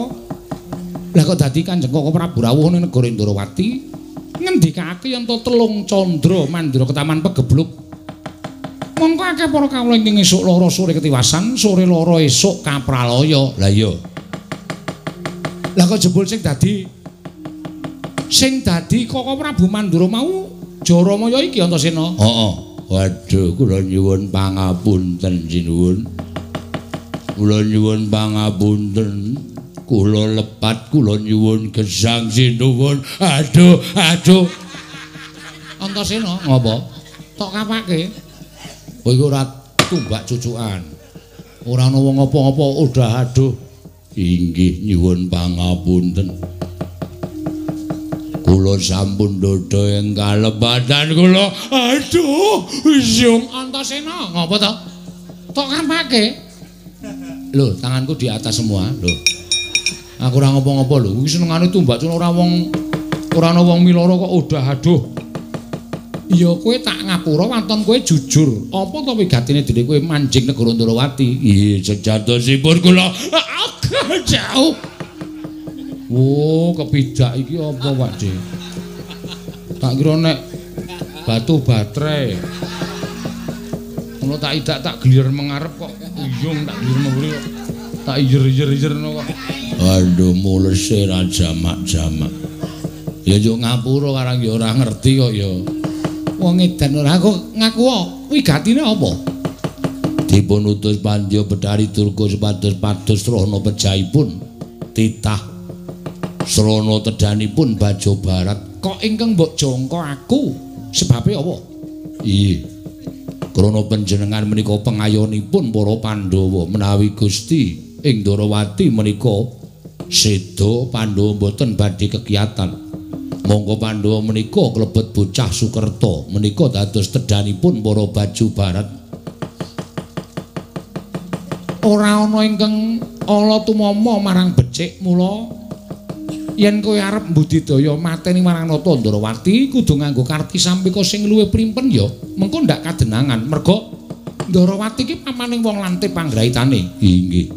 Lah kok dadi Kanjeng Koko Prabu Rawuh ning negara Indrawati ngendikake yen to telung candra Mandura ketaman pegebluk. Mongko akeh para kawula ingkang esuk lara sore ketiwasan, sore lara esuk kapralaya. Lah iya. Lah kok jebul sing dadi sing dadi Koko Prabu Mandura mau Jaramaya iki Antasena. Heeh. Waduh, kula nyuwun pangapunten sinuwun. Kula nyuwun pangapunten. Kula lepat kula nyuwun gesang sinuwun. Aduh, aduh. Antasena, ngopo? Tok kapake. Oh iku ora tumbak cucukan. Ora ana wong apa-apa, udah aduh. Inggih nyuwun pangapunten. Kula sampun dodo ing kalebatan kula. Aduh yung antasena ngapa to? Tok kampake lho tanganku di atas semua lho. Aku ora ngopo-ngopo lho. Iki senengane tumbak cuma ora wong ora ana wong miloro kok udah aduh. Iya kowe tak ngapura wonten kowe jujur. Apa to wigatine dene kowe manjing negara Ndrawati iya sejatosipun kula. Jauh Oh, kepidak iki apa, Pak De? Tak kira nek batu baterai. Ngono tak idak tak gelir mengarep kok uyung tak gelir mburi kok. Tak iyer-iyer kok. Waduh mulese ra jamak-jamak. Ya yo ngapura karang yo ora ngerti kok ya. Wong edan ora kok ngaku kuwi gatine apa? Dipun utus Pandya Bedari Durga sepados-pados rono pejahipun titah srana tedanipun Bajo Barat. Kok ingkang mbok jangka aku? Sebabe apa? Iya. krana panjenengan menika pengayonipun para Pandhawa menawi Gusti ing Darawati menika seda Pandhawa boten badhe kegiatan monggo Pandhawa menika klebet bocah Sukerta menika dados tedhanipun para baju barat ora ana ingkang ala tumama marang becik mula yen kowe arep mbudidaya mateni marang Nata Ndrawati kudu nganggo karti sampika sing luwih primpen ya. Mengko ndak kadenangan. Mergo Ndrawati iki pamaning wong lante panggraitane. Inggih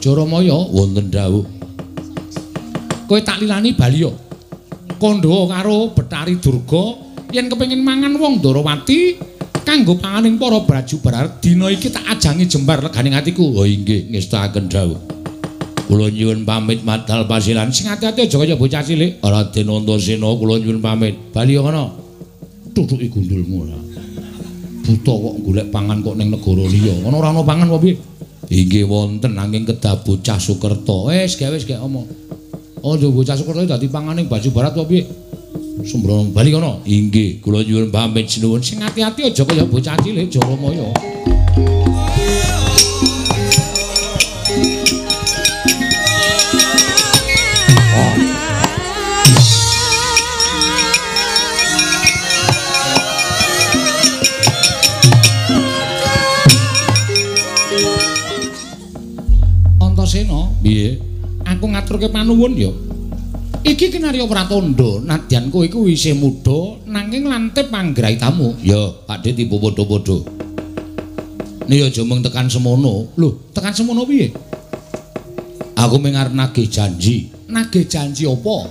Jaramaya wonten dawuh. Kowe tak lilani bali ya. Kandha karo Betari Durga yen kepengin mangan wong Ndrawati kanggo panganing para braju barat dina iki tak ajangi jembar leganing atiku oh inggih ngestaken dawuh kula nyuwun pamit madal pasilan. Sing ati-ati aja kaya bocah cilik. Raden Antasena kula nyuwun pamit. Bali kono. Tutuki gundulmu ora. Buta kok golek pangan kok ning negara liya. Ana ora ana pangan apa piye inggih wonten nanging kedah bocah Sukerta wis gawe wis gawe omong. Oh jo bocah Sukerta dadi panganing baju barat apa piye sembrono bali kono. Inggih kula nyuwun pamit sinuwun sing ati-ati aja kaya bocah cilik Jaramaya Aku ngaturke panuwun ya. Iki kinarya Pratandha, nadyan kowe iku isih muda nanging lante panggraitamu. Ya, Pakde tipu padha-padha. Nih aja mung tekan semono. Lho, tekan semono piye? Aku mengarep nagih janji. Nagih janji apa?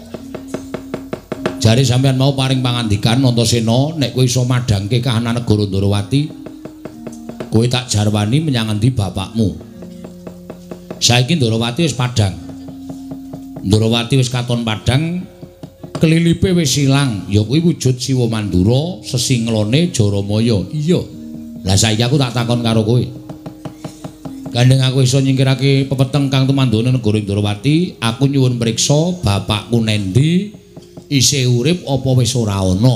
Jare sampean mau paring pangandikan Antasena nek kowe iso madhangke kahanan negara Ndrawati. Kowe tak jarwani menyang endi bapakmu. Saiki Ndrawati wis padhang. Ndrawati wis katon padhang, kelilipe wis ilang, ya kuwi wujud Siwa Mandura, sesinglone Jaramaya. Iya. Lah saiki aku tak takon karo kowe. Gandeng aku iso nyingkirake pepeteng kang tumandone negara Ndrawati, aku nyuwun mriksa bapakku nendi isih urip apa wis ora ana.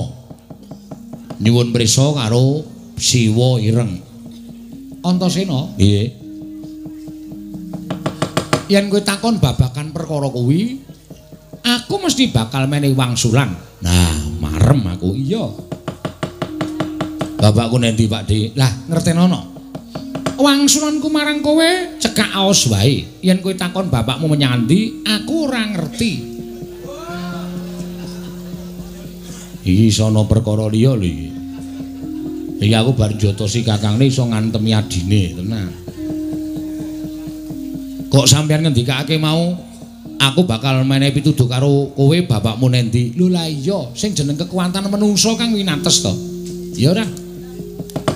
Nyuwun mriksa karo Siwa Ireng. Antasena? Nggih. Yen kowe takon babakan perkara kuwi aku mesti bakal menehi wangsulan nah marem aku iya. Bapakku nendi Pak Dik? Lah ngertenono wangsulanku marang kowe cekak aos wae. Yen kowe takon bapakmu menyang ndi aku ora ngerti. Iki sono perkara liya lho iki. Aku bar jotosi kakangne iso ngantemi adine tenan kok sampean ngendikake mau aku bakal menehi pituduh karo kowe bapakmu nendi. Lho la iya sing jeneng kekuatan menungso kang winates to. Ya ora?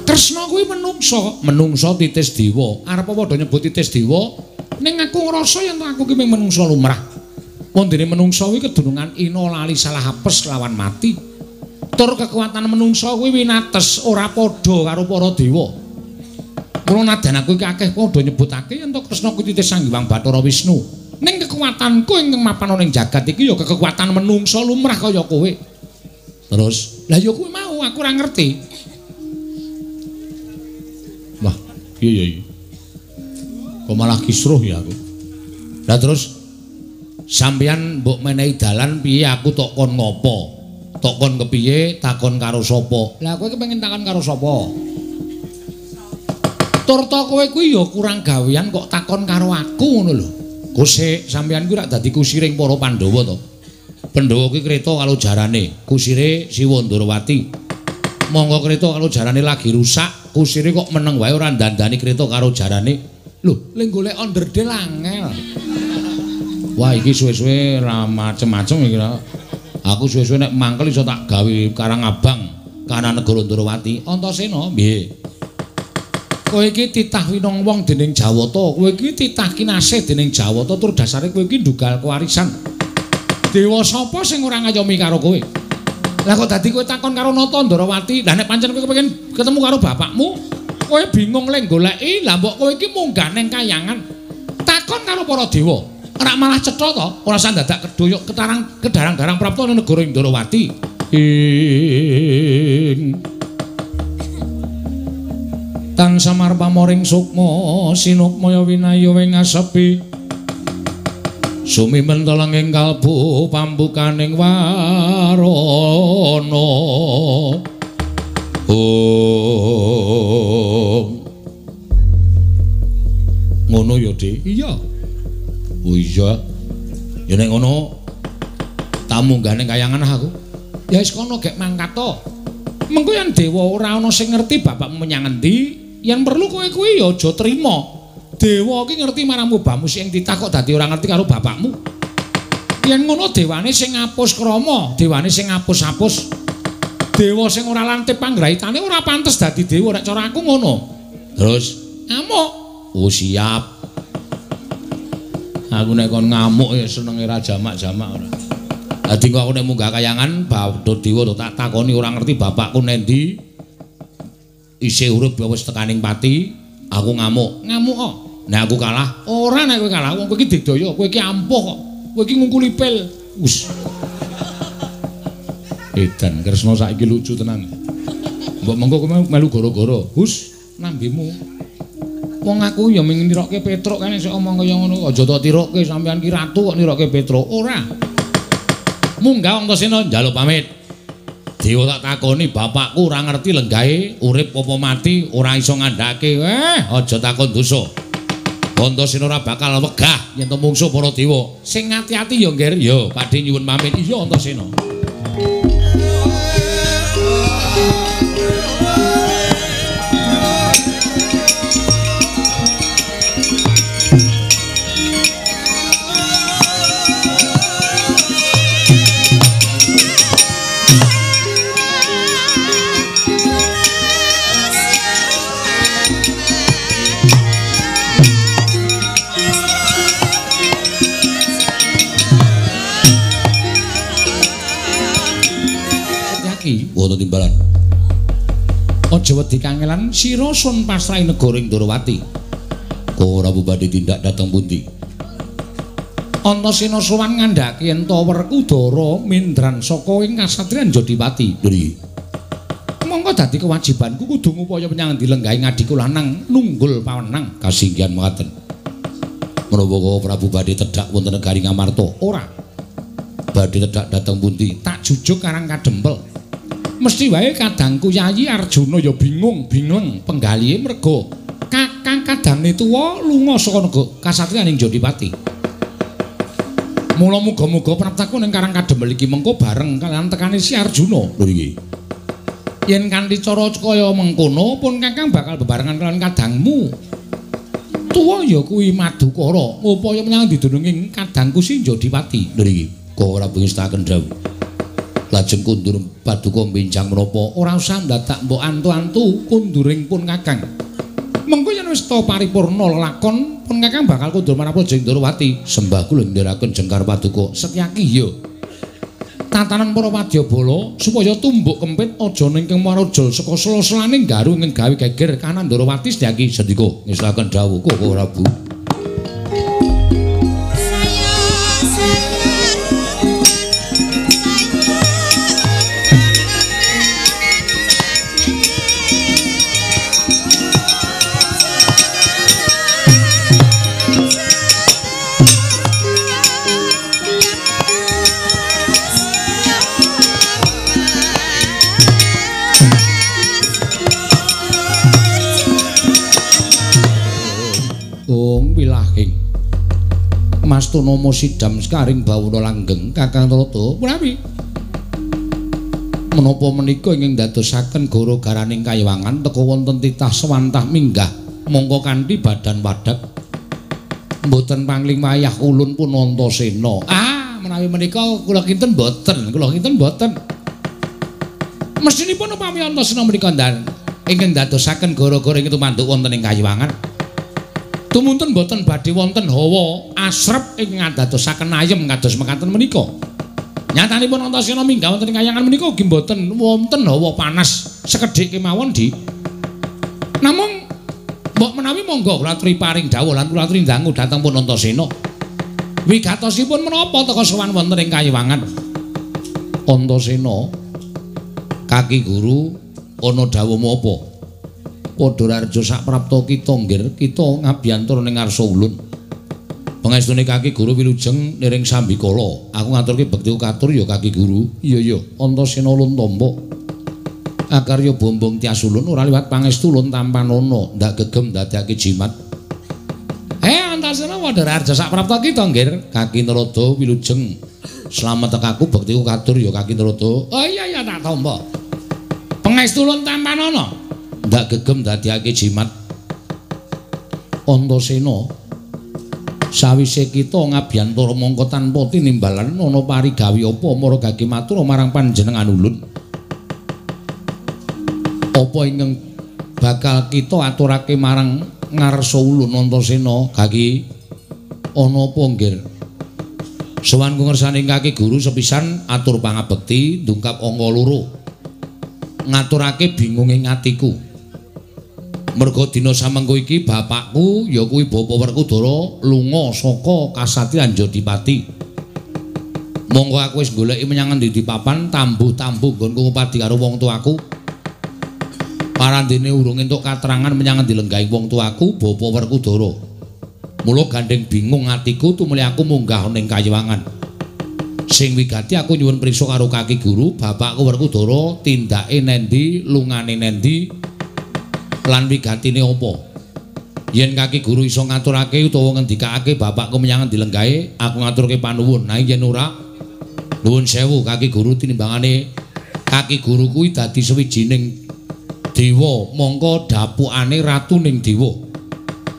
Tresna kuwi menungso. Menungso titis dewa. Arep padha nyebut titis dewa? Ning aku ngrasa yen aku ki menungso lumrah. Wondene menungso kuwi kedunungan ina lali salah apes lawan mati. Tur kekuatan menungso kuwi winates ora padha karo para dewa Kula nadan aku iki akeh padha nyebutake yen to Kresna kuwi titis Sanghyang Bathara Wisnu. Ning kekuatanku ing mapan ning jagat iki ya kekuatan menungsa lumrah kaya kowe. Terus, lah ya kuwi mau aku ora ngerti. Wah, iya iya iya. Kok malah kisruh ya aku. Lah terus sampeyan mbok menehi dalan piye aku tok kon ngopo? Tok kon kepiye takon karo sapa? Lah kowe kepengin takon karo sapa? Turta kowe kuwi ya kurang gawean kok takon karo aku ngono lho. Kusik sampeyan kuwi rak dadi kusiring para Pandhawa to. Pandhawa kuwi kreta kalau jarane, kusire Siwa Ndrawati. Monggo kreta kalau jarane lagi rusak, kusire kok meneng wae ora dandani kreta karo jarane. Lho, ling golek onderdel angel. Wah, iki suwe-suwe ra macem-macem iki Aku suwe-suwe nek mangkel iso tak gawe Karang Abang kana negara Ndrawati. Antasena, piye? Kowe iki titah winong wong dening Jawata kowe iki titah kinasih dening Jawata tur dasare kowe iki ndugal kewarisan. Dewa sapa sing ora ngayomi karo kowe? Lah kok dadi kowe takon karo Nata Ndarawati? Lah nek pancen kowe kepengin ketemu karo bapakmu kowe bingung lek goleki lah mbok kowe iki munggah ning kayangan. Takon karo para dewa. Ora malah cetha to ora usah dadak kedoyok ketarang kedarang-darang prapta ning negara Ndarawati. Ing Tang samar pamoring sukma sinukmaya winayu wing asepi Sumimen telenging kalbu pambukaning warana Oh Ngono ya, Dik? Iya. Oh iya. Ya nek ngono tamu gane kayangan aku. Ya wis kono gek mangkat to. Mengko yen dewa ora ana sing ngerti bapakmu menyang endi, yen perlu kowe kuwi ya aja trima. Dewa iki ngerti marang mubamu sing titah kok dadi ora ngerti karo bapakmu. Yen ngono dewane sing ngapus krama, dewane sing ngapus-apus. Dewa sing ora lantip panggraitane ora pantes dadi dewa nek cara aku ngono. Terus ngamuk. Oh siap. Aku nek kon ngamuk ya senenge ra jamak-jamak ora. Dadi kok aku nek munggah kayangan Badha Dewa tak takoni ora ngerti bapakku nendi. Isih urip ya wis tekaning pati, aku ngamuk. Ngamuk kok. Nek aku kalah, ora nek kowe kalah, wong kowe iki digdaya, kowe iki ampuh kok. Kowe iki ngungkuli pil. Wus. Edan Kresna saiki lucu tenan. Mbok mengko kowe melu goro-goro. Hus, nambimu. Wong aku ya ming nirokke Petruk kan sik omong kaya ngono. Aja to tirokke sampean ki ratu kok nirokke Petruk. Ora. Munggah Antasena njaluk pamit. Dewa tak takoni bapakku ora ngerti lenggahe urip apa mati ora iso ngandhake. Eh, aja takon dosa. Antasena ora bakal wegah yen to mungsuh para dewa. Sing ati-ati ya, Nger. Ya, padhe nyuwun pamit. Iya Antasena. Wedi kangelan sira sun pasrahi negara ing Ndarawati. Ora badhe tindak dhateng pundi? Antasena sowan ngandhaki yen to Werkudara mindran saka ing kasatriyan Jodipati. Nggih. Monggo dadi kewajibanku kudu ngupaya menyang endi lenggahing adhiku lanang nunggul pawenang kasinggihan mekaten. Menawa Prabu badhe tedhak wonten negari Ngamarta, ora. Badhe tedhak dhateng pundi? Tak jujuk karang kadempel. Mesti wae kadangku Yayi Arjuna ya bingung, bingung penggalihe merga kakang kadangne tuwa lunga saka negara kasatriyan ing Jodipati. Mula muga-muga praptaku ning karang kadempel iki mengko bareng kalian tekane si Arjuna. Lho iki. Yen kanthi cara kaya mengkono pun Kakang bakal bebarengan kalian kadangmu. Tuwa ya kuwi Madukara, ngupaya menyang didununging kadangku si Jodipati. Lho iki. Kok ora pengestaken dawuh. Lajeng kundur paduka benjang menapa ora usah ndadak mbok antu-antu kunduring pun Kakang. Mengko yen wis ta paripurna lakon pun Kakang bakal kundur marang Praja Indrawati. Sembah kula ndherekaken jengkar paduka Setyaki ya. Tatanan para wadyabala supaya tumbuk kempit aja ning kemaraja saka sela-selane garu ing gawe geger kanan Ndrawati Setyaki sendika ngestaken dawuh kok ora Mas Tunama sidam sekaring bawuna langgeng Kakang Rata. Prawi. Menapa menika ingkang dadosaken goro garaning kayiwangan teka wonten titah sewantah minggah mongko kanthi badan wadak mboten pangling wayah ulun pun Antasena. Ah, menawi menika kula kinten mboten, kula kinten mboten. Mestinipun upami Antasena menika ndang ingkang dadosaken gara-gara ing tumanduk wonten ing kayuwangan. Tumuntun boten badhe wonten hawa asrep ing dadosaken ayem kados mekaten menika. Nyatanipun Antasena minggah wonten ing kayuwangan menika ugi boten wonten hawa panas sekedhik kemawon di. Namung mbok menawi monggo kula aturi paring dawuh lan kula aturi ndangu dhateng pun Antasena. Wigatosipun menapa teka sowan wonten ing kayuwangan? Antasena kaki guru ana dawuhmu apa? Padha raja sak prapta kita nggir, kita ngabiyantur ning ngarsa ulun. Pangestune kaki guru wilujeng niring sambikala. Aku ngaturke bekti katur ya kaki guru. Iya iya, Antasena ulun tampa. Akarya bombong tias ulun ora liwat pangestu ulun ana, ndak gegem dadekake jimat. Eh, Antasena padha raja sak prapta kita nggir, kaki Narada wilujeng. Slamet tekaku bekti katur ya kaki Narada. Oh iya iya tak tampa. pangestulun tampanana ndak gegem dadiake jimat. Antasena sawise kita ngabiyantara mongko tanpa tinimbalan ana parigawe apa maragake matur marang panjenengan ulun apa ingkang bakal kita aturake marang ngarsa ulun Antasena kaki ana apa nggih Sowan ngersane kaki guru sepisan atur pangabekti ndungkap angka loro. Ngaturake bingung ing atiku. Merga dina samengko iki bapakku ya kuwi Bapa Werkudara lunga saka Kasatriyan Jodipati. Monggo aku wis goleki menyang endi papan tambuh-tambuh nggonku ngupadi karo wong tuaku. Parandene urung entuk katerangan menyang endi lenggahing wong tuaku Bapa Werkudara. Mula gandeng bingung atiku tumuli aku munggah ning kayuwangan. sing wigati aku nyuwun prisa karo kaki guru bapakku Werkudara tindake nendi lungane nendi lan wigatine apa? Yen kaki guru iso ngaturake utawa ngendikake bapakku menyang dilenggahe aku ngaturke panuwun. Nah yen ora nuwun sewu kaki guru tinimbangane kaki guru kuwi dadi sewijining dewa. Mongko dapukane ratu ning dewa.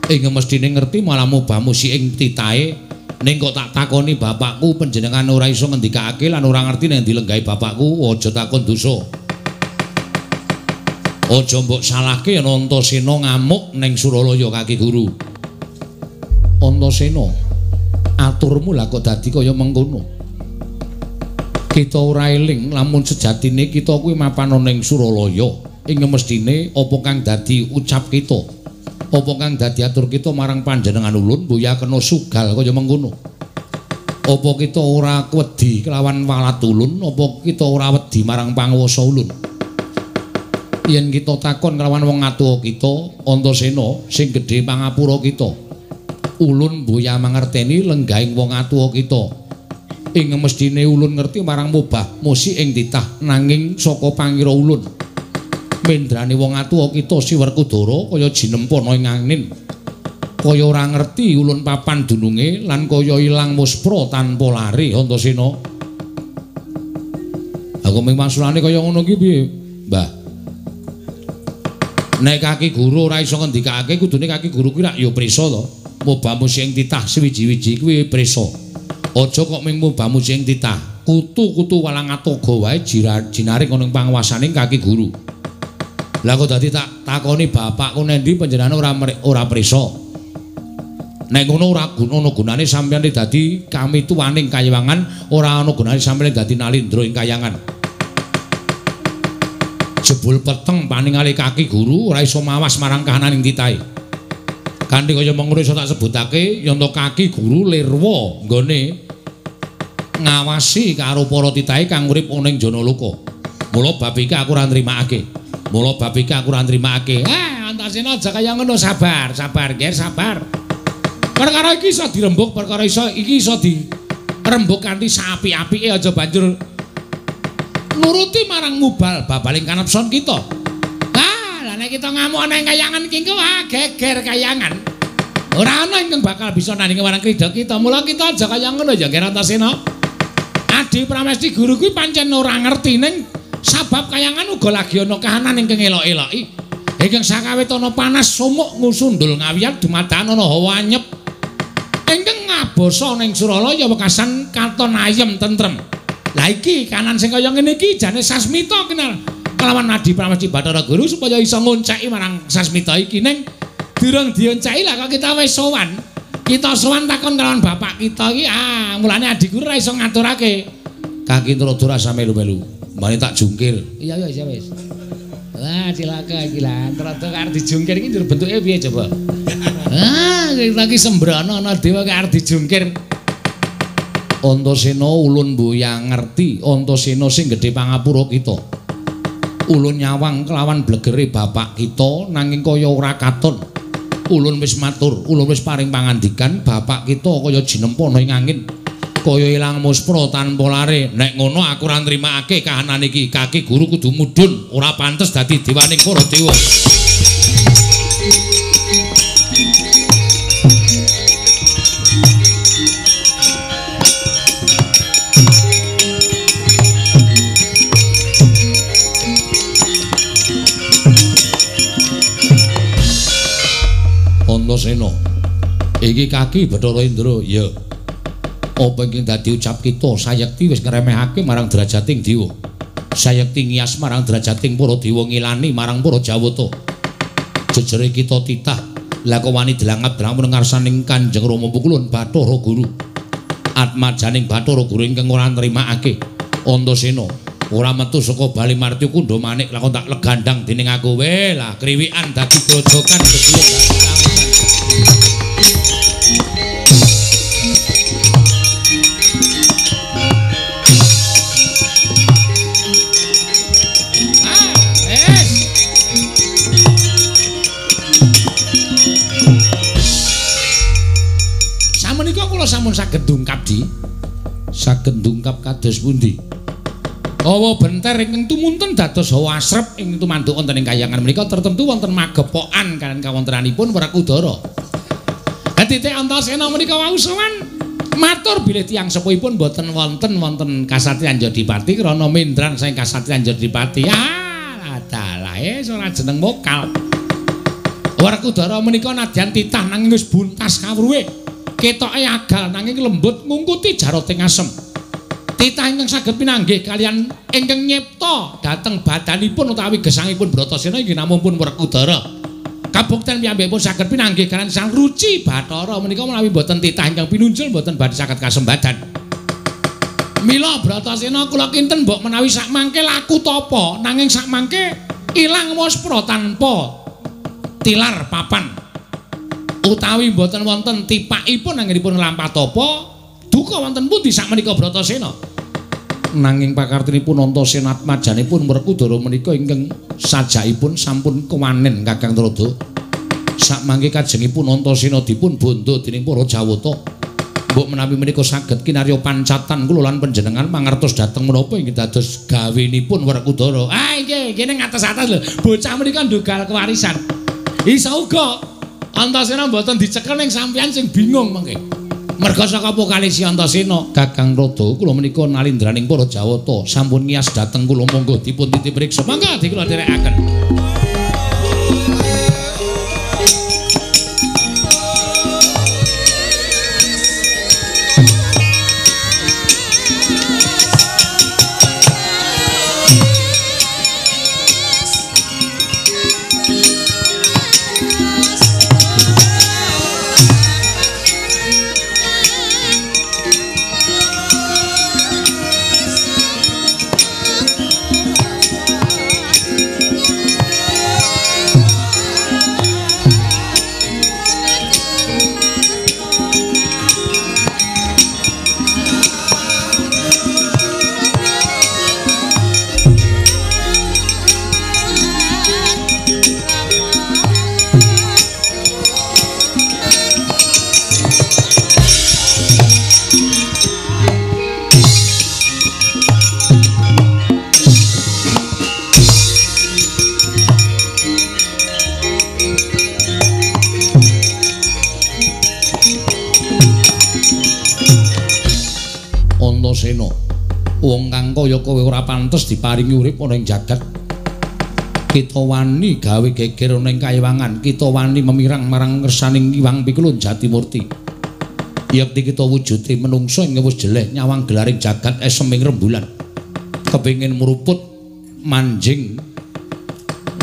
Ing mestine ngerti malah mubah musik ing titahe. Ning kok tak takoni bapakku panjenengan ora iso ngendikake lan ora ngerti nek dilenggahi bapakku aja takon dosa aja mbok salahke yen Antasena ngamuk ning Suralaya kaki guru. Antasena aturmu lah kok dadi kaya mengkono. Kita ora eling lamun sejatine kita kuwi mapan ning Suralaya. Ing mestine apa kang dadi ucap kita? Apa kang dadi atur kita marang panjenengan ulun buya kena sugal kaya mengkono. Apa kita ora wedi kelawan walat ulun? Apa kita ora wedi marang panguwasa ulun yen kita takon kelawan wong atuwa kita antasena sing gedhe pangapura kita ulun buya mangerteni lenggahing wong atuwa kita ing mestine ulun ngerti marang mubah musik ing titah nanging saka pangira ulun mendrane wong atuwa kita Siwerkudara kaya jinempana ing angin. Kaya ora ngerti ulun papan dununge lan kaya ilang muspra tanpa lari Antasena. Aku mung maksudane kaya ngono iki piye, Mbah? Nek kaki guru ora iso ngendikake kudune kaki guru kuwi rak ya prisa to. Mubamu sing titah sewiji-wiji kuwi prisa. Aja kok mung mubamu sing titah. Kutu-kutu walang atoga wae jinaring ana ing panguwasaning kaki guru. Lah kok dadi tak takoni bapakku nendi panjenengan ora ora prisa. Nek ngono ora guna gunane sampeyan dadi kami tuwaning kayangan, ora ana gunane sampeyan dadi nalindra ing kayangan. Jebul peteng paningali kaki guru ora iso mawas marang kahanan ing titahe. Kanthi kaya mengono iso tak sebutake yen kaki guru lirwa nggone ngawasi karo para titahe kang urip ning jana loka. Mula bab iki aku ora nrimakake. Mula bab iki aku ora nrimakake. Eh, Antasena aja kaya ngono, sabar, sabar, ger, sabar. Perkara iki iso dirembuk, perkara iso iki iso dirembuk kanthi sapi-apike aja banjur nuruti marang mubal babaling kanepson kita. Ah, lah nek kita ngamuk ana ing kayangan iki wah geger kayangan. Ora ana ingkang bakal bisa nandingi marang krida kita. Mula kita aja kaya ngono ya, Ger Antasena. Adi Pramesti guru kuwi pancen ora ngerti ning sabab kayangan uga lagi ana kahanan ingkang elok-eloki. Ingkang sakawit ana panas sumuk ngusundul ngawiyat dumadakan ana hawa anyep. Ingkang ngabosa ning Suralaya wekasan katon ayem tentrem. Lah iki kanan sing kaya ngene iki jane Sasmita kenal. kelawan Nadi Pramesti Bathara Guru supaya iso ngonceki marang Sasmita iki ning durung dionceki lah kok kita wis sowan. Kita sowan takon kelawan bapak kita iki ah mulane adikku ora iso ngaturake. Kaki Ndradara sampe melu-melu. Mane tak jungkir. Iya iya wis. Wah, cilaka iki lah. Ternyata arep dijungkir iki bentuke piye coba? Ah, lagi sembrono ana dewa arep dijungkir. Antasena ulun mbuyang ngerti Antasena sing gedhe pangapura kita. Ulun nyawang kelawan blegere bapak kita nanging kaya ora katon. Ulun wis matur, ulun wis paring pangandikan bapak kita kaya jinempana ing angin. Kaya ilang muspra tanpa lare. Nek ngono aku ora nrimakake kahanan iki. Kaki guru kudu mudhun, ora pantes dadi dewaning para dewa. Iki kaki Bathara Indra, ya. Apa ingkang dadi ucap kita sayekti wis ngremehake marang derajating dewa. Sayekti ngias marang derajating para dewa ngilani marang para Jawata. Jejere kita titah lakowani delangap-delang ngarsaning Kanjeng Rama Pukulun Bathara Guru. Atmajaning Bathara Guru ingkang ora nrimakake. Antasena ora metu saka Bali Marti Kundha manik lakon tak legandang dening aku. Weh lah kriwikan dadi grojokan gedhe. Saged dungkap di saged dungkap kados pundi Awa benter ingkang tumunten dados hawa asrep ing tumanduk wonten ing kayangan menika tertentu wonten magepokan kan kawontenanipun Werkudara. Dadi teh Antasena menika wau sowan matur bilih tiyang sepuhipun boten wonten wonten kasatriyan Jodipati krana mindran saing kasatriyan Jodipati. Ah, dalah eh ora jeneng vokal. Werkudara menika nadyan titah nanging wis buntas kawruhe. Ketoke agal nanging lembut ngungkuti jaroting asem. Titah ingkang saged pinanggih kalian ingkang nyipta dhateng badanipun utawi gesangipun Bratasena inggih namung pun Werkudara. Kabukten piyambakipun saged pinanggih kalian Sang Ruci Bathara menika menawi boten titah ingkang pinunjul boten badhe saged kasembadan. Mila Bratasena kula kinten mbok menawi sak mangke laku tapa nanging sak mangke ilang waspra tanpa tilar papan. Utawi mboten wonten tipakipun anggenipun lampah tapa duka wonten pundi sak menika Bratasena nanging pakartinipun Antasena majanipun Werkudara menika ingkang sajaipun sampun kewanen Kakang Trada. Sak mangke kajengipun Antasena dipun bondo dening para Jawata. Mbok menawi menika saged kinarya pancatan kula lan panjenengan mangertos dhateng menapa ing dados gawenipun Werkudara ah nggih kene ngatos-atos lho. Bocah menika ndugal kewarisan. Isa uga Antasena mboten dicekel ning sampeyan sing bingung mengke. Merga saka pokalisi Antasena, Kakang Rada kula menika nalindraning para Jawata sampun nias dhateng kula monggo dipun titip riksa. Mangga dikula derekaken. Kowe ora pantes diparingi urip ana ing jagat. Kita wani gawe geger ana ing kayiwangan, kita wani memirang marang ngersaning Iwang Pikulun Jatimurti. Yekti kita wujude menungso ing wis jeleh nyawang gelaring jagat esem ing rembulan. Kepengin mruput manjing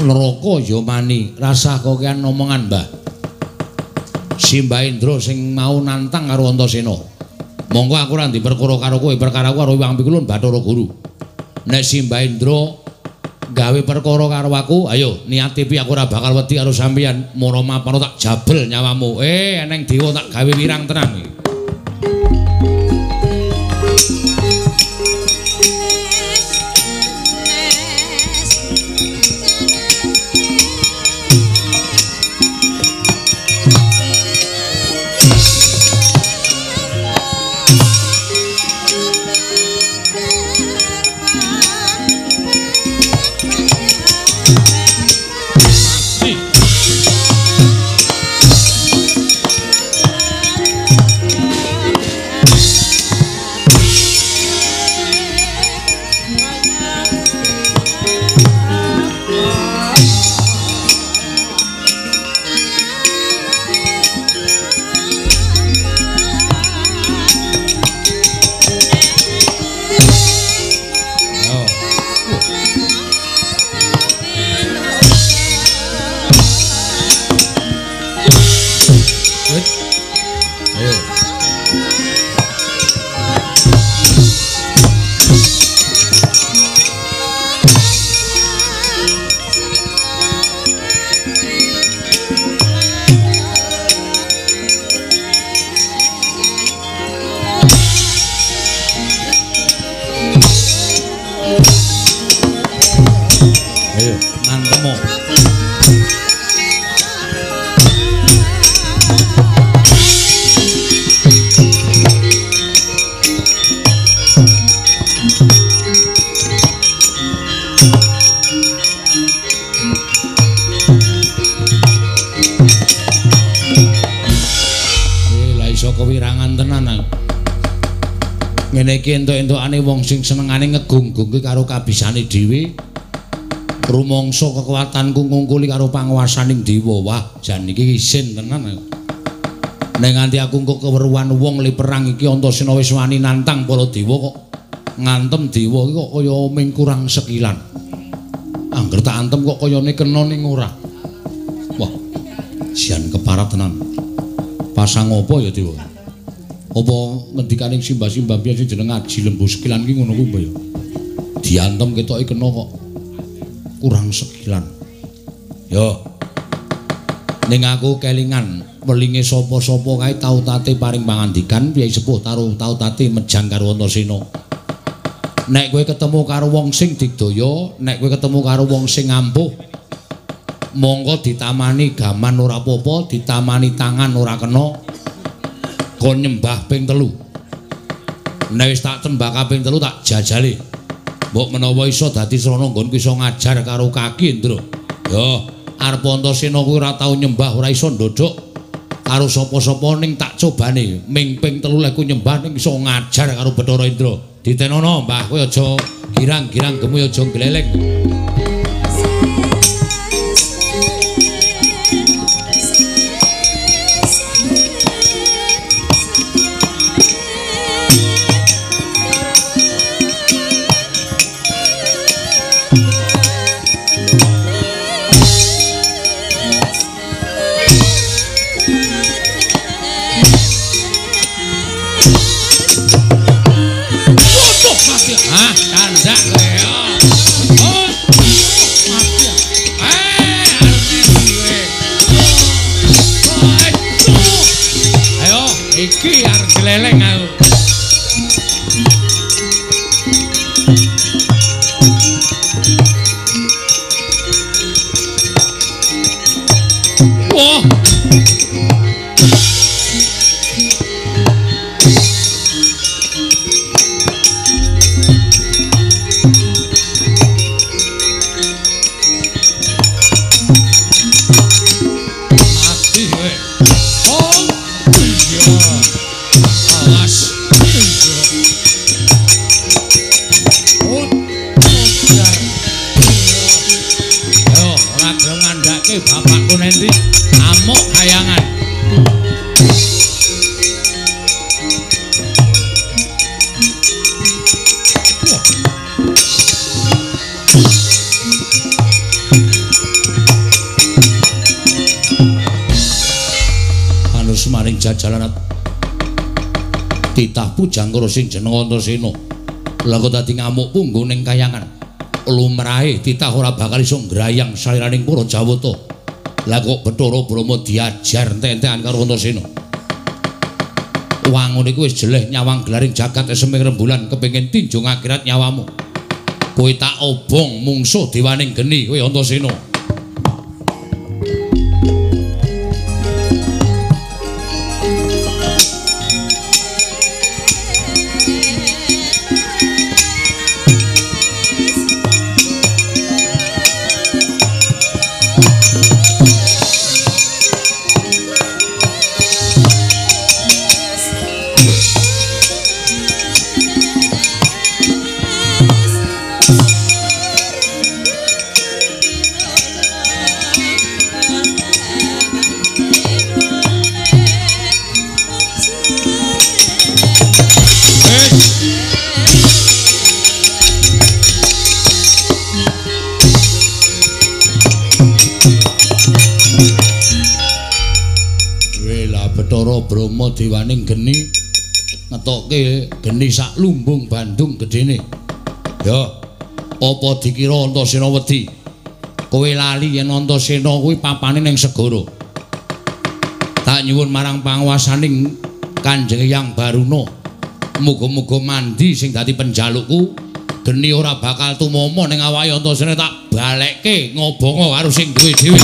neraka ya mani rasah kokean omongan Mbah Simbah Indra sing mau nantang karo Antasena monggo aku ora diperkara karo kowe perkara karo Wang Pikulun Bathara Guru nek Simbah Indra gawe perkara karo aku ayo niat piye aku ora bakal wedi karo sampeyan. Mono mapan tak jabel nyawamu. Eh eneng dewa tak gawe wirang tenang iki ngegung-gungke karo kabisane dhewe. Rumangsa kekuatanku ngungkuli karo panguwasaning dewa. Wah jan iki isin tenan nek nganti aku kok keweruhan wong li perang iki antasena wis wani nantang para dewa kok ngantem dewa iki kok kaya ming kurang sekilan. Angger tak antem kok kayane kena ning ora. Wah jan keparat tenan. Pasang apa ya dewa apa ngendikaning simbah-simbah piye sing jeneng ngaji lembu? Sekilan ki ngono kuwi ya? Diantem ketoke kena kok. Kurang sekilan. Yo. Ning aku kelingan welinge sapa-sapa kae tau tate paring pangandikan piye sepuh taruh tau tate mejang karo Antasena. Nek kowe ketemu karo wong sing digdaya nek kowe ketemu karo wong sing ampuh monggo ditamani gaman ora apa-apa ditamani tangan ora kena kon nyembah ping telu. Nek wis tak tembak kaping telu tak jajali. Mbok menawa iso dadi srana nggonku iso ngajar karo kaki ndro. Yo arep antasena kuwi ora tau nyembah ora iso ndodok karo sapa-sapa ning tak cobane ming ping telu lek nyembah ning iso ngajar karo Bathara Indra. Ditenono mbah kowe aja girang-girang gemu aja gleleng sing jeneng Antasena lha kok dadi ngamuk punggung ning kayangan. Lumrahe titah ora bakal iso ngrayang saliraning para Jawata. Lah kok Bathara Brahma diajar entek-entekan karo Antasena wangun iku wis jeleh nyawang gelaring jagat seming rembulan kepengin tinjung akhirat nyawamu. Kowe tak obong mungsuh dewaning geni kowe Antasena dewaning geni ngetokke geni sak lumbung Bandung gedene. Ya, apa dikira Antasena wedi? Kowe lali yen Antasena kuwi papane ning segara. Tak nyuwun marang panguwasaning Kanjeng Yang Baruna. Muga-muga mandi sing dadi penjalukku geni ora bakal tumomo ning awake Antasena tak balekke ngobongo karo sing duwe dhewe.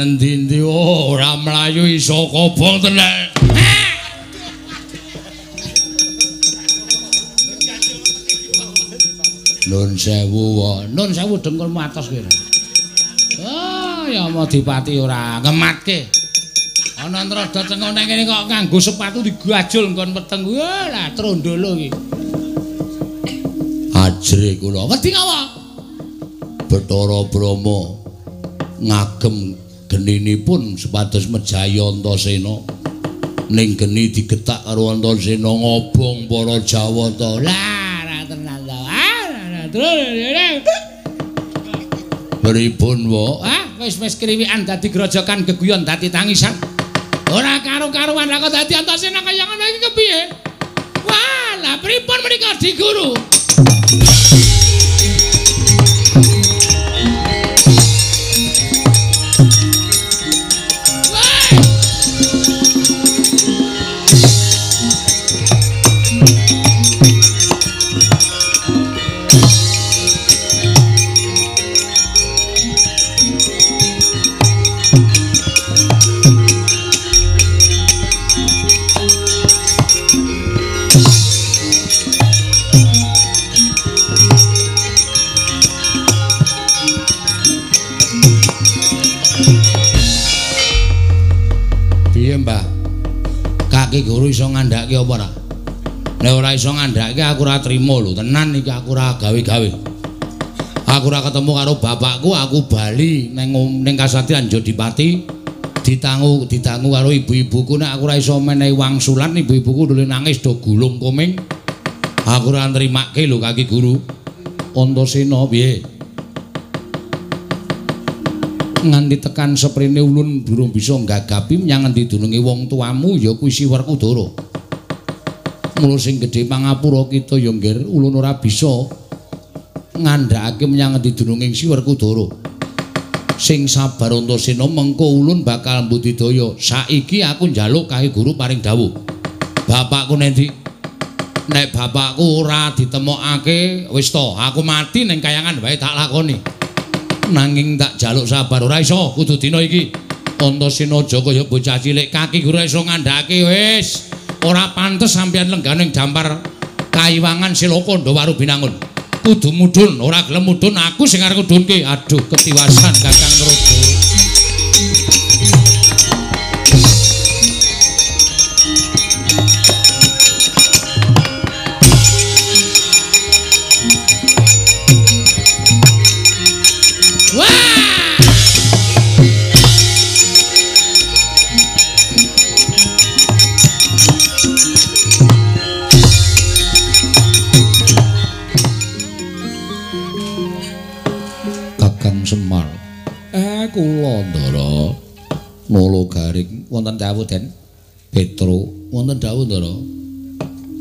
Tekan endi-endi oh, ora mlayu iso kobong tenan Nun sewu nun sewu dengkulmu atos kira. Oh, ya mau dipati ora ngematke. Ana ntrodo tengok nek kene kok nganggo sepatu digajul nggon peteng. Wah, lah trondolo iki. Ajre kula. Wedi ngapa? Bathara Brahma ngagem geninipun supados mejaya Antasena. Ning geni digetak karo Antasena ngobong para Jawata lah ra tenan to. Ah pripun wa ah wis wis kriwikan dadi grojokan geguyon dadi tangisan. Ora karo-karuan kok dadi Antasena kaya ngono iki kepiye? Wah lah pripun menika di iso ngandhake aku ora trima lho, tenan iki aku ora gawe-gawe. Aku ora ketemu karo bapakku, aku bali ning ning Kasatyan Jodipati ditangu ditangu karo ibu-ibuku nek aku ora iso menehi wangsulan ibu-ibuku dole nangis do gulung koming. Aku ora nrimake lho kaki guru. Antasena piye? nganti tekan seprene ulun durung bisa gagapi menyang ngendi dununge wong tuamu ya kuwi Siwerkudara. Mula sing gedhe pangapura kita ya ngger ulun ora bisa ngandhakake menyang ngendi dununge Siwerkudara. Sing sabar Antasena mengko ulun bakal mbudidaya. Saiki aku njaluk kae guru paring dawuh. Bapakku nendi? Nek bapakku ora ditemokake wis to, aku mati ning kayangan wae tak lakoni. nanging tak jaluk sabar ora iso kudu dina iki Antasena aja kaya bocah cilik kaki ora iso ngandhake wis. Ora pantes sampeyan lengganing dampar kaiwangan Silaka Ndawaru binangun. Kudu mudhun, ora gelem mudhun aku sing arep kudhunke. Aduh, ketiwasan Kakang Nrodo. Wonten dawuh den petro wonten dawuh ndara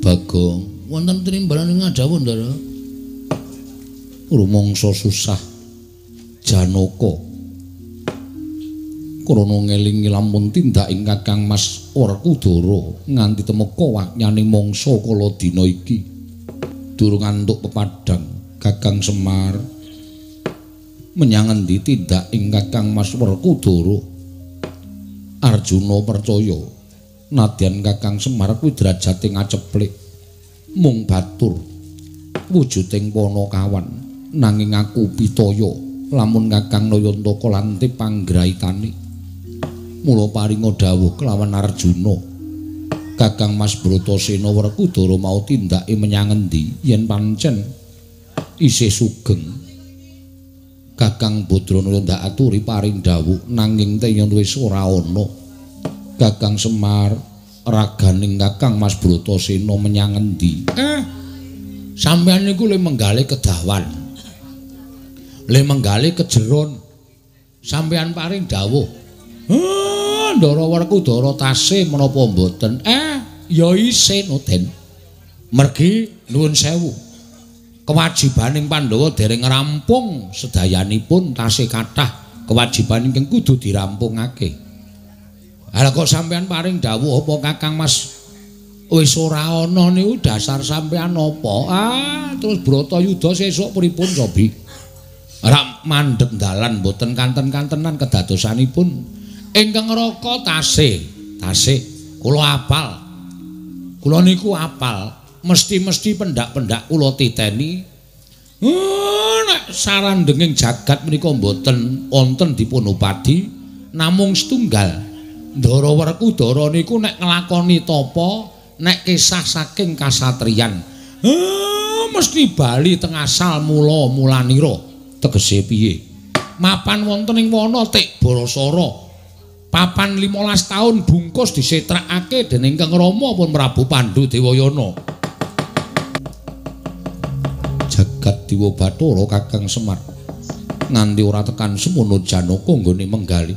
bagong wonten trimbalan ing dawuh ndara rumangsa susah janaka. Krana ngelingi lamun tindak ing kakang mas Werkudara nganti temeka wakyaning mangsa kala dina iki. Durung antuk pepadang kakang Semar menyang endi tindak ing Kakang Mas Werkudara Arjuna percaya nadyan Kakang Semar kuwi derajate ngaceplik. Mung batur wujuding kawan nanging aku pitaya lamun Kakang Nayantaka lante panggraitane. Mula paringa dawuh kelawan Arjuna Kakang Mas Bratasena Werkudara mau tindake menyang endi yen pancen isih sugeng Kakang Badrana ndak aturi paring dawuh nanging teyen wis ora ana. Kakang Semar raganing Kakang Mas Bratasena menyang endi? Eh, sampeyan niku le menggale kedawan. Le menggale kejeron. Sampeyan paring dawuh. Heh, Ndara Werkudara tasih menapa mboten? Eh, ya isin, Den. Mergi nuwun sewu. Kewajibaning Pandhawa dereng rampung sedayanipun tasih kathah kewajiban ingkang kudu dirampungake. Ala kok sampean paring dawuh apa Kakang Mas wis ora ana niku dasar sampean apa? Ah, terus Bratayuda sesuk pripun cobi? Ora mandeg dalan mboten kanten-kantenan kedadosanipun ingkang raka tasih, tasih kula apal. Kula niku apal mesti-mesti pendak-pendak kula titeni. Oh, nek sarandenging jagat menika mboten wonten dipun upadi. Namung setunggal. Ndara Werkudara niku nek nglakoni tapa nek kisah saking kasatriyan. Oh, mesti bali teng asal mula mulanira. Tegese piye? Mapan wonten ing wana tik Barasara papan 15 taun bungkus disetrakake dening Kang Rama pun Prabu Pandhu Dewayana diwa bathara kakang semar. Nganti ora tekan semono janaka nggone menggali.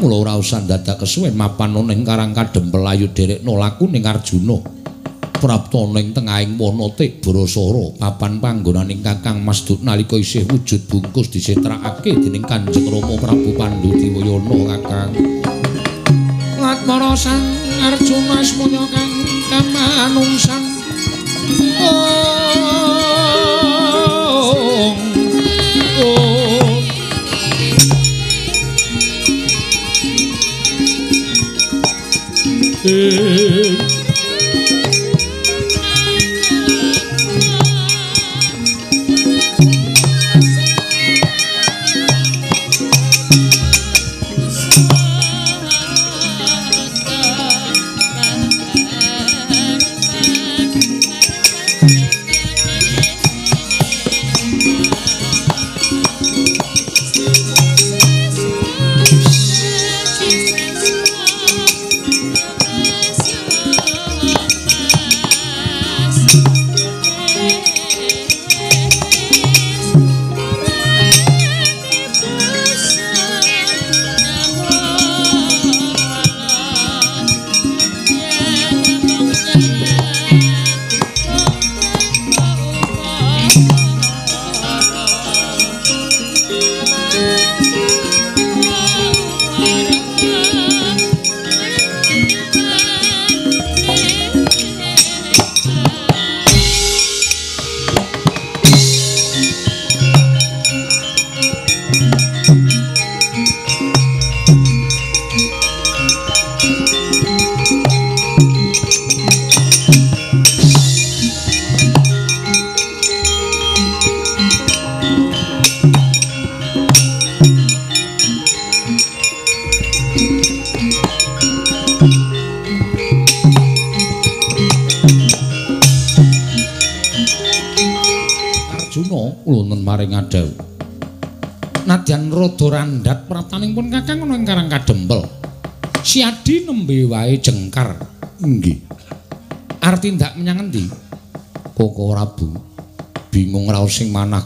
Mula ora usah dadak kesuwen mapan ning karang kadem pelayu derek nolaku ning arjuna. Prapta ning tengahing wana tik brasara papan panggonaning kakang masdut nalika isih wujud bungkus disetrakake dening kanjeng rama prabu pandhu diwayana kakang. Latmara sang arjuna semono kang kamanungsan. oh Hey.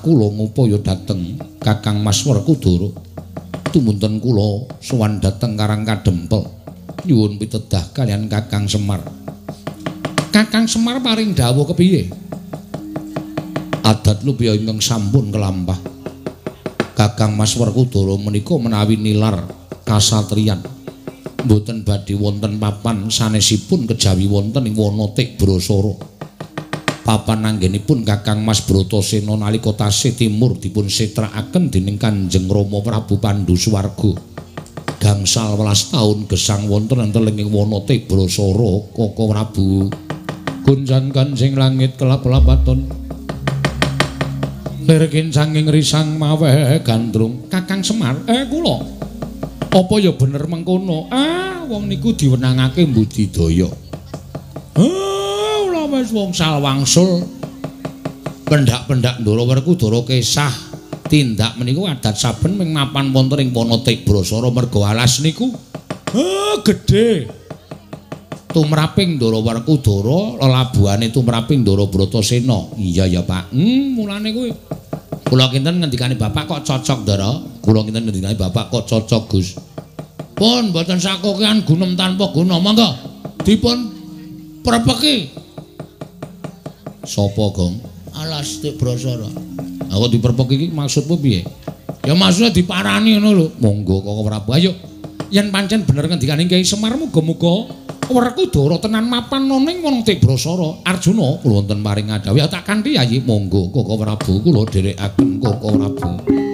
Kula ngupaya dateng Kakang Mas Werkudara. Tumunten kula sowan dateng Karang Kadempel. Nyuwun pitedah kalian Kakang Semar. Kakang Semar paring dawuh kepiye? Adat lupiya ingkang sampun kelampah. Kakang Mas Werkudara menika menawi nilar kasatriyan. Mboten badhe wonten papan sanesipun kejawi wonten ing Wonotik Brasara. Papan anggenipun Kakang Mas Bratasena nalika tasih timur dipun setrakaken dening Kanjeng Rama Prabu Pandhu Swarga. Gangsal welas taun gesang wonten enten ing Wonotik Brasara Koko Prabu. Gunjan kanjing langit kelap-kelap Lirkin sanging risang maweh gandrung Kakang Semar, eh kula. Apa ya bener mengkono? Ah, wong niku diwenangake budidaya. Ah, wis wong salwangsul. Pendak-pendak Ndara Werkudara kesah tindak meniku adat saben ming mapan wonten ing Wonotik Brasara merga alas niku. Ah, gedhe. tumraping Ndara Werkudara lelabuhane tumraping Ndara Bratasena. Iya ya, Pak. Hmm, mulane kuwi. Kula kinten ngendikane Bapak kok cocok, Ndara. Kula kinten ngendikane Bapak kok cocok, Gus. Pun mboten sakokean gunem tanpa guna, monggo. Dipun prepeki. Sopo, Gong? Alas Dik Brasara. Aku diperpeki iki maksudmu piye? Ya maksudnya diparani ngono lho. Monggo kok Prabu. Ayo. Yen pancen bener ngendikane Kyai Semar muga-muga Werkudara tenan mapan noning wong Tebrasara Arjuna kula wonten maring adawi tak kanthi ayi monggo Koko Prabu kula dherekaken Koko Prabu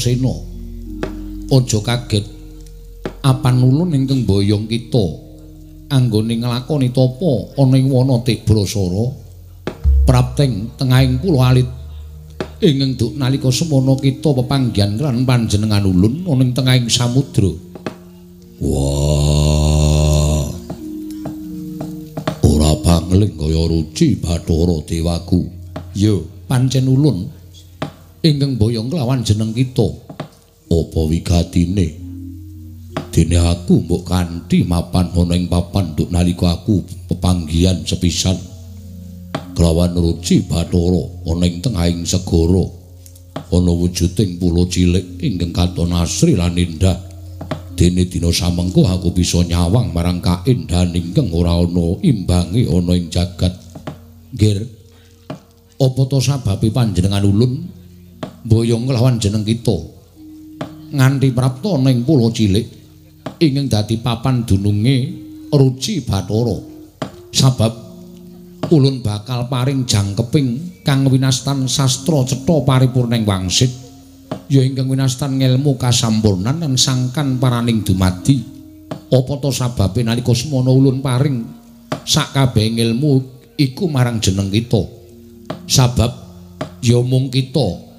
Brata Aja kaget. Apan ulun ingkang boyong kita anggone nglakoni tapa ana ing wana Tebrasara prapteng tengahing pulau alit ing nduk nalika semana kita pepanggihan lan panjenengan ulun ana ing tengahing samudra. Wah. Ora pangling kaya ruci Bathara Dewaku. Yo, pancen ulun ingkang boyong kelawan jeneng kita. Apa wigatine? Dene aku mbok kanthi mapan ana ing papan nduk nalika aku pepanggihan sepisan. Kelawan ruci bathara ana ing tengahing segara. Ana wujuding pulo cilik ingkang katon asri lan indah. Dene dina samengko aku bisa nyawang marang kaendahan ingkang ora ana imbange ana ing jagat. Nggih apa to sababe panjenengan ulun boyong nglawan jeneng kita nganti prapta ning pulo cilik ingkang dadi papan dununge Ruci Bathara. Sabab ulun bakal paring jangkeping kang winastan sastra cetha paripurning wangsit ya ingkang winastan ngelmu kasampurnan lan sangkan paraning dumadi. Apa to sababe nalika semana ulun paring sak kabeh ilmu iku marang jeneng kita. Sabab ya mung kita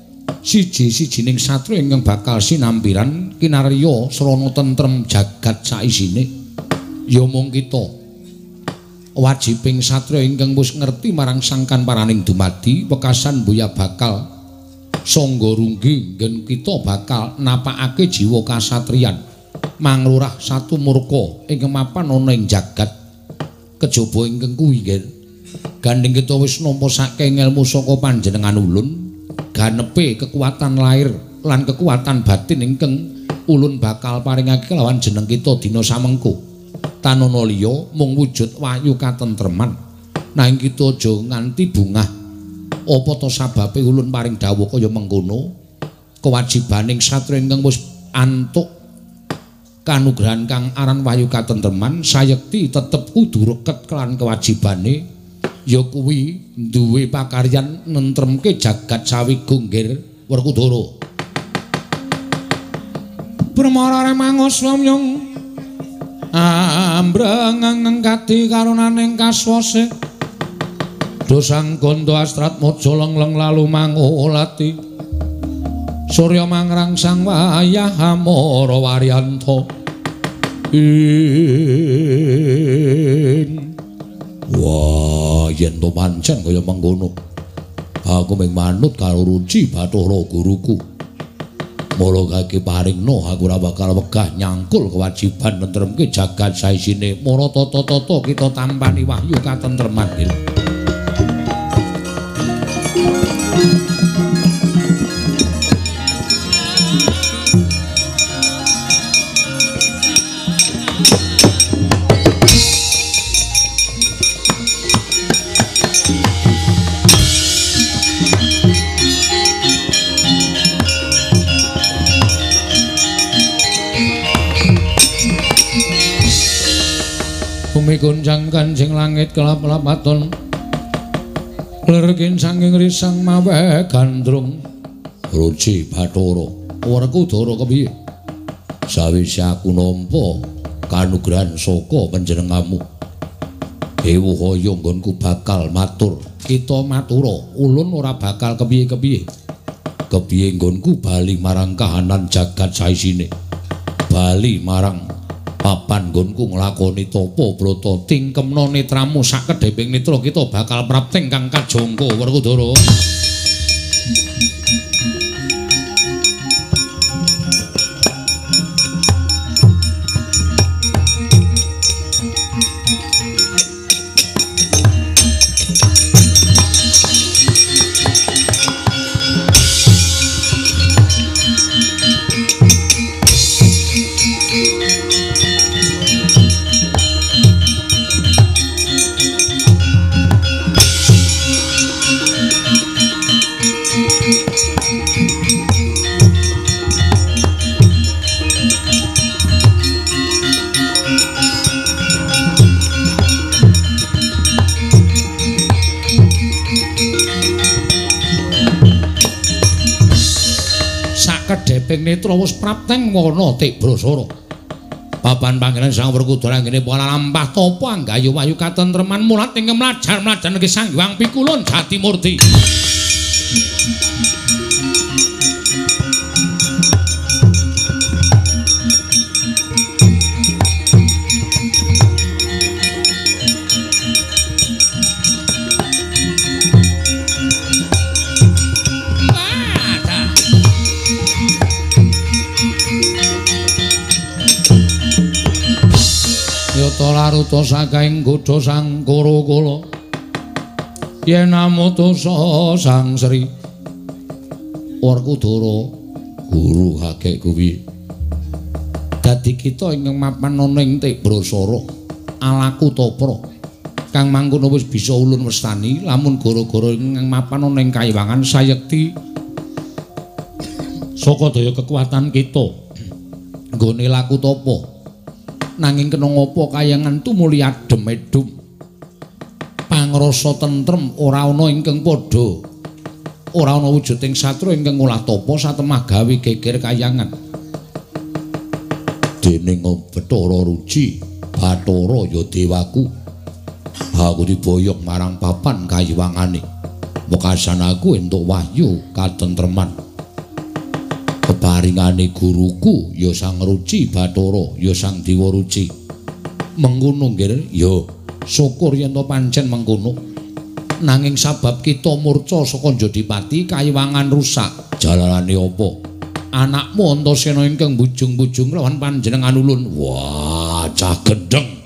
siji-sijining satru ingkang bakal sinampiran kinarya srana tentrem jagat saisine ya mung kita wajibing satru ingkang wis ngerti marang sangkan paraning dumadi wekasan buya bakal sangga runggi nggen kita bakal napakake jiwa kasatriyan. Manglurah satu murka ingkang mapan ana ing jagat. Kejaba ingkang kuwi nggih gandeng kita wis nampa saking ilmu saka panjenengan ulun ganepe kekuatan lahir lan kekuatan batin ingkang ulun bakal paringake lawan jeneng kita dina samengko. Tanana liya mung wujud wahyu katentreman. Nanging kita aja nganti bungah. Apa to sababe ulun paring dawuh kaya mengkono? Kewajibaning satria ingkang wis antuk kanugrahan kang aran wahyu katentreman sayekti tetep kudu reket kelan kewajibane ya kuwi duwe pakaryan nentremke jagat sawi gunggir Werkudara. Permara mangos wamyong ambrang ngengkati karunaning kaswase. Dosang gondo astrat mojo lengleng lalu mangolati surya mangrang sang wayah amara waryanto. In Wah, yen to pancen kaya mengkono. Aku mung manut karo Ruci Bathara guruku. Mula kake paringno aku ora bakal wegah nyangkul kewajiban nentremke jagat saisine. Mara tata-tata kita tampani wahyu katentreman. Bumi gunjang kanjing langit kelap-lap aton lergin sanging risang mawe gandrung. Ruci batoro warku doro kebiye sawisi aku nompo kanugrahan soko penjenengamu Dewu hoyo nggonku bakal matur. Kita maturo ulun ora bakal kebiye-kebiye kebiye nggonku bali marang kahanan jagat saisine? Bali marang papan nggonku nglakoni tapa brata tingkemna netramu sak kedheping netra kita bakal prapting kang kajangka Werkudara netra wis prapteng wana tik. Papan panggenan Sang Werkudara ngene para lampah tapa anggayu wayu katentreman mulat ing mlajar-mlajar nggih Sang Hyang Pikulun Jatimurti. Yata laruta sakaing godha sang kala yen amutusa sang Sri Werkudara guru hakek kuwi. Dadi kita ingkang mapan ana ing Tibrasara alaku tapra kang mangkono wis bisa ulun westani lamun gara-gara ingkang mapan ana ing kayiwangan sayekti saka daya kekuatan kita anggone laku topo nanging kena ngopo kayangan tumuli adem edum. Pangrasa tentrem ora ana ingkang padha. Ora ana wujuding satru ingkang ngolah topo satemah gawe geger kayangan. Dening Bathara Ruci Bathara ya dewaku. Aku diboyong marang papan kayiwangane. Wekasan aku entuk wahyu katentreman keparingane guruku ya Sang Ruci Bathara ya Sang Dewa Ruci. Mengkono nggih ya syukur yen to pancen mengkono. Nanging sabab kita murca saka Jodipati kayiwangan rusak. Jalanane apa? Anakmu Antasena ingkang bujung-bujung lawan panjenengan ulun. Wah cah gendeng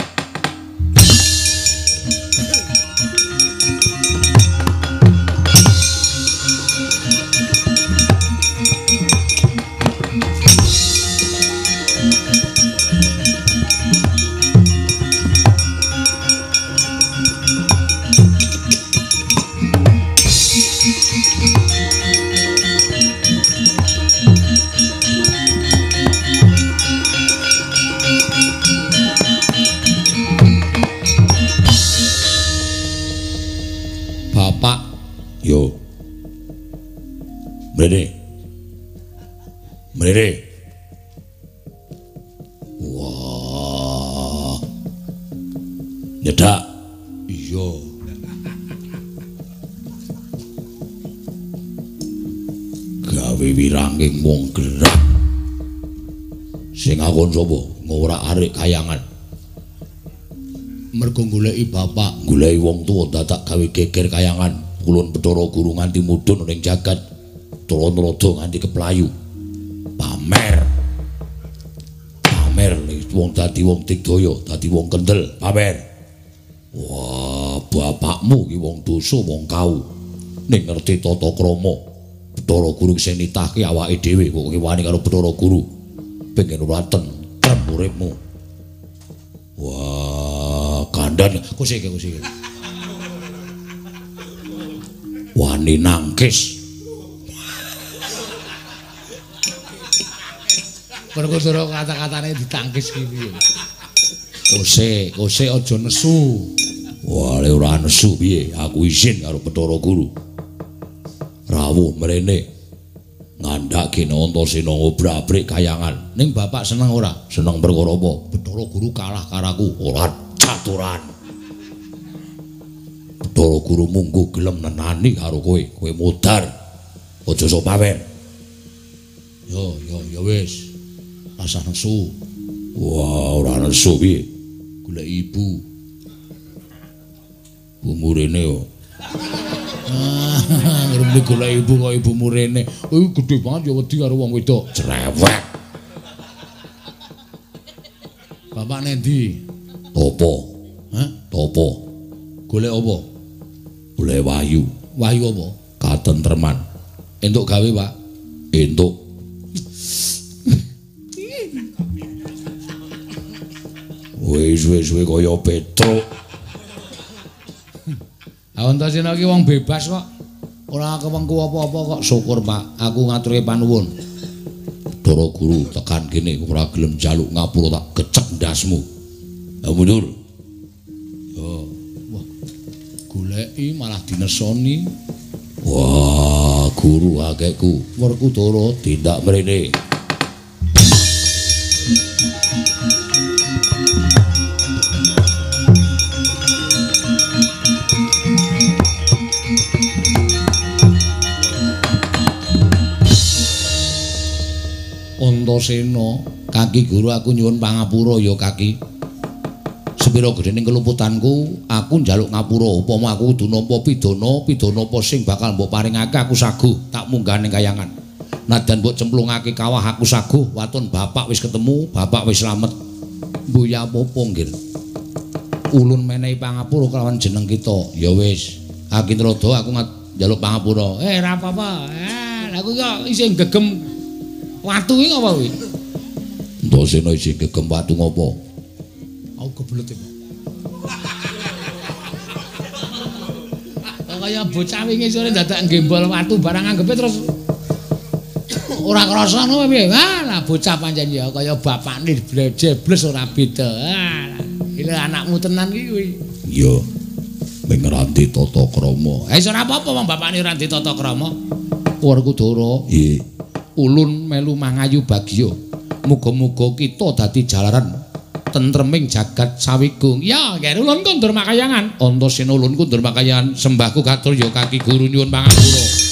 geger kayangan. Kulon Bathara Guru nganti mudhun ning jagat. Tronodo nganti keplayu. Pamer. Pamer wong dadi wong digdaya, dadi wong kendel, pamer. Wah, bapakmu ki wong dosa, wong kau. Ning ngerti tata krama. Bathara Guru sing nitahke awake dhewe kok wani karo Bathara Guru. Pengen uraten trem uripmu. Wah, kandan kusik kusik. Wani nangkis. Mergo dora kata-katane ditangkis kene. Kose, kose aja nesu. Wah, le ora nesu piye? Aku izin karo Bathara Guru. Rawuh mrene. Ngandhake Antasena ngobrak-abrik kayangan. Ning bapak seneng ora? Seneng perkara apa? Bathara Guru kalah karaku. Ora caturan. Bathara Guru munggu gelem nenani karo kowe. Kowe modar. Aja sok pamer. Yo, yo, yo wis. rasa nesu. Wah, ora nesu piye? Golek ibu. Bu murene yo. Ah, ngrembe golek ibu kok ibu murene. Oh, gedhe banget ya wedi karo wong wedok. Cerewet. Bapak nendi? Topo. Hah? Topo. Golek apa? Golek wayu. Wayu apa? Katentreman. Entuk gawe, Pak. Entuk Wis wis wis kaya Petro. Antasena iki wong bebas kok. Ora kewengku apa-apa kok. Syukur, Pak. Aku ngaturke panuwun. Doro guru tekan kene ora gelem jaluk ngapura tak gecek ndasmu. Ya mundur. Goleki malah dinesoni. Wah, guru akekku. Werkudara tindak mrene. Antasena, kaki guru aku nyuwun pangapura ya kaki. Sepira gedhening keluputanku, aku njaluk ngapura upama aku kudu nampa pidana, pidana apa sing bakal mbok paringake aku saguh tak munggah ning kayangan. Nadan mbok cemplungake kawah aku saguh, waton bapak wis ketemu, bapak wis slamet. Mbuya apa-apa nggih. Ulun menehi pangapura kelawan jeneng kita. Ya wis, Akintrodo aku njaluk pangapura. Eh, ora apa-apa. Eh, aku kok isih gegem Watu iki apa kuwi? Ndosena isi gegem watu ngopo? Aku kebelet iki. Kaya bocah wingi sore dadak gembol watu barang anggepe terus ora krasa ngono piye? Lah bocah pancen ya kaya bapakne jebles ora beda. Iki anakmu tenan iki kuwi. Iya. Ming ranti tata krama. Ha iso ora apa-apa wong bapakne ranti tata krama. Werkudara. Nggih. Ulun melu mangayu bagya. Muga-muga kita dadi jalaran tentreming jagat sawigung. Ya, kene ulun makayangan. Antasena ulun kundur makayangan. Sembahku katur ya kaki guru nyuwun pangapura.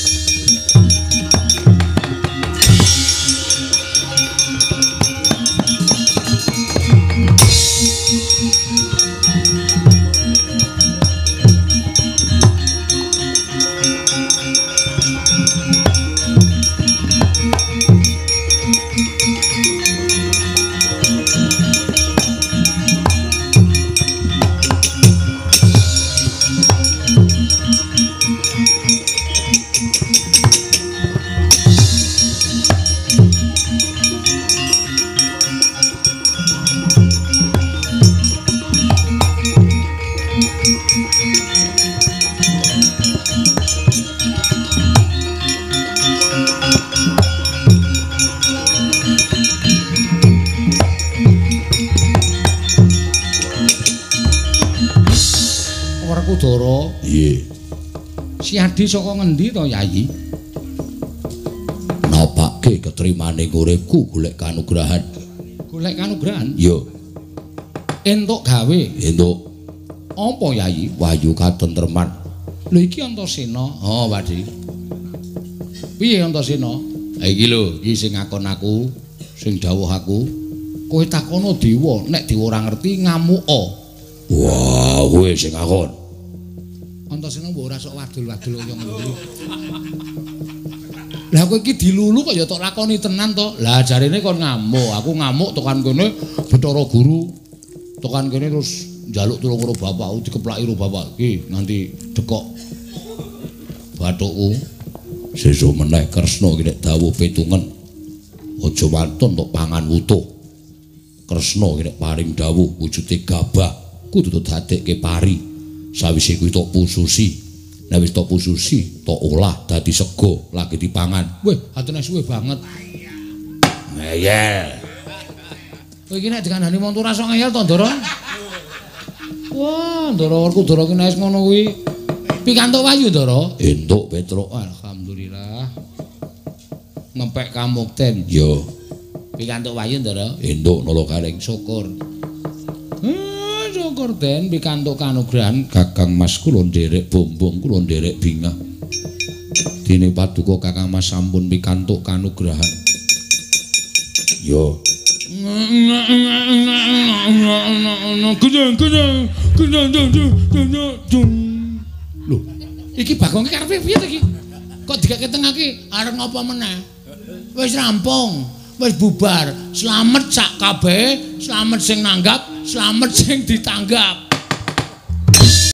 Saka ngendi to Yayi? Napake ketrimane uripku golek kanugrahan. Golek kanugrahan? Yo. Entuk gawe. Entuk. Apa Yayi? Wayu katentreman. Lho iki Antasena. Oh, Wadi. Piye Antasena? Ha iki lho, iki sing ngakon aku, sing dawuh aku. Kowe takono dewa, nek dewa ora ngerti ngamuka. Wah, kowe sing ngakon. Mbok ora sok wadul-wadul kaya ngono. Lah kowe iki dilulu kok ya tok lakoni tenan to. Lah jarene kon ngamuk, aku ngamuk tekan kene Bathara Guru. Tekan kene terus njaluk tulung karo bapakku dikeplaki karo bapak iki nganti dekok bathukku. Sesuk meneh Kresna iki nek dawuh petungen. Aja mantun tok pangan wutuh. Kresna iki nek paring dawuh wujude gabah kudu dadekke pari. Sawise kuwi tok pususi nek wis tok pususi tok olah dadi sego lagi dipangan. Weh atene suwe banget. Ngeyel kowe iki nek dikandani montor rasa ngeyel to ndoro? Wah ndoro aku ndoro ki nek ngono kuwi. Pikantuk wayu ndoro? Entuk petro alhamdulillah. Ngempek kamukten yo. Pikantuk wayu ndoro? Entuk nolo kareng syukur syukur den pikantuk kanugrahan Kakang Mas kula nderek bombong kula nderek bingah. Dene paduka Kakang Mas sampun pikantuk kanugrahan. Yo. Lho, iki bagong karepe piye to iki? Kok digake tengah iki arep ngopo meneh? Wis rampung, wis bubar. Slamet sak kabeh, slamet sing nanggap, slamet sing ditanggap.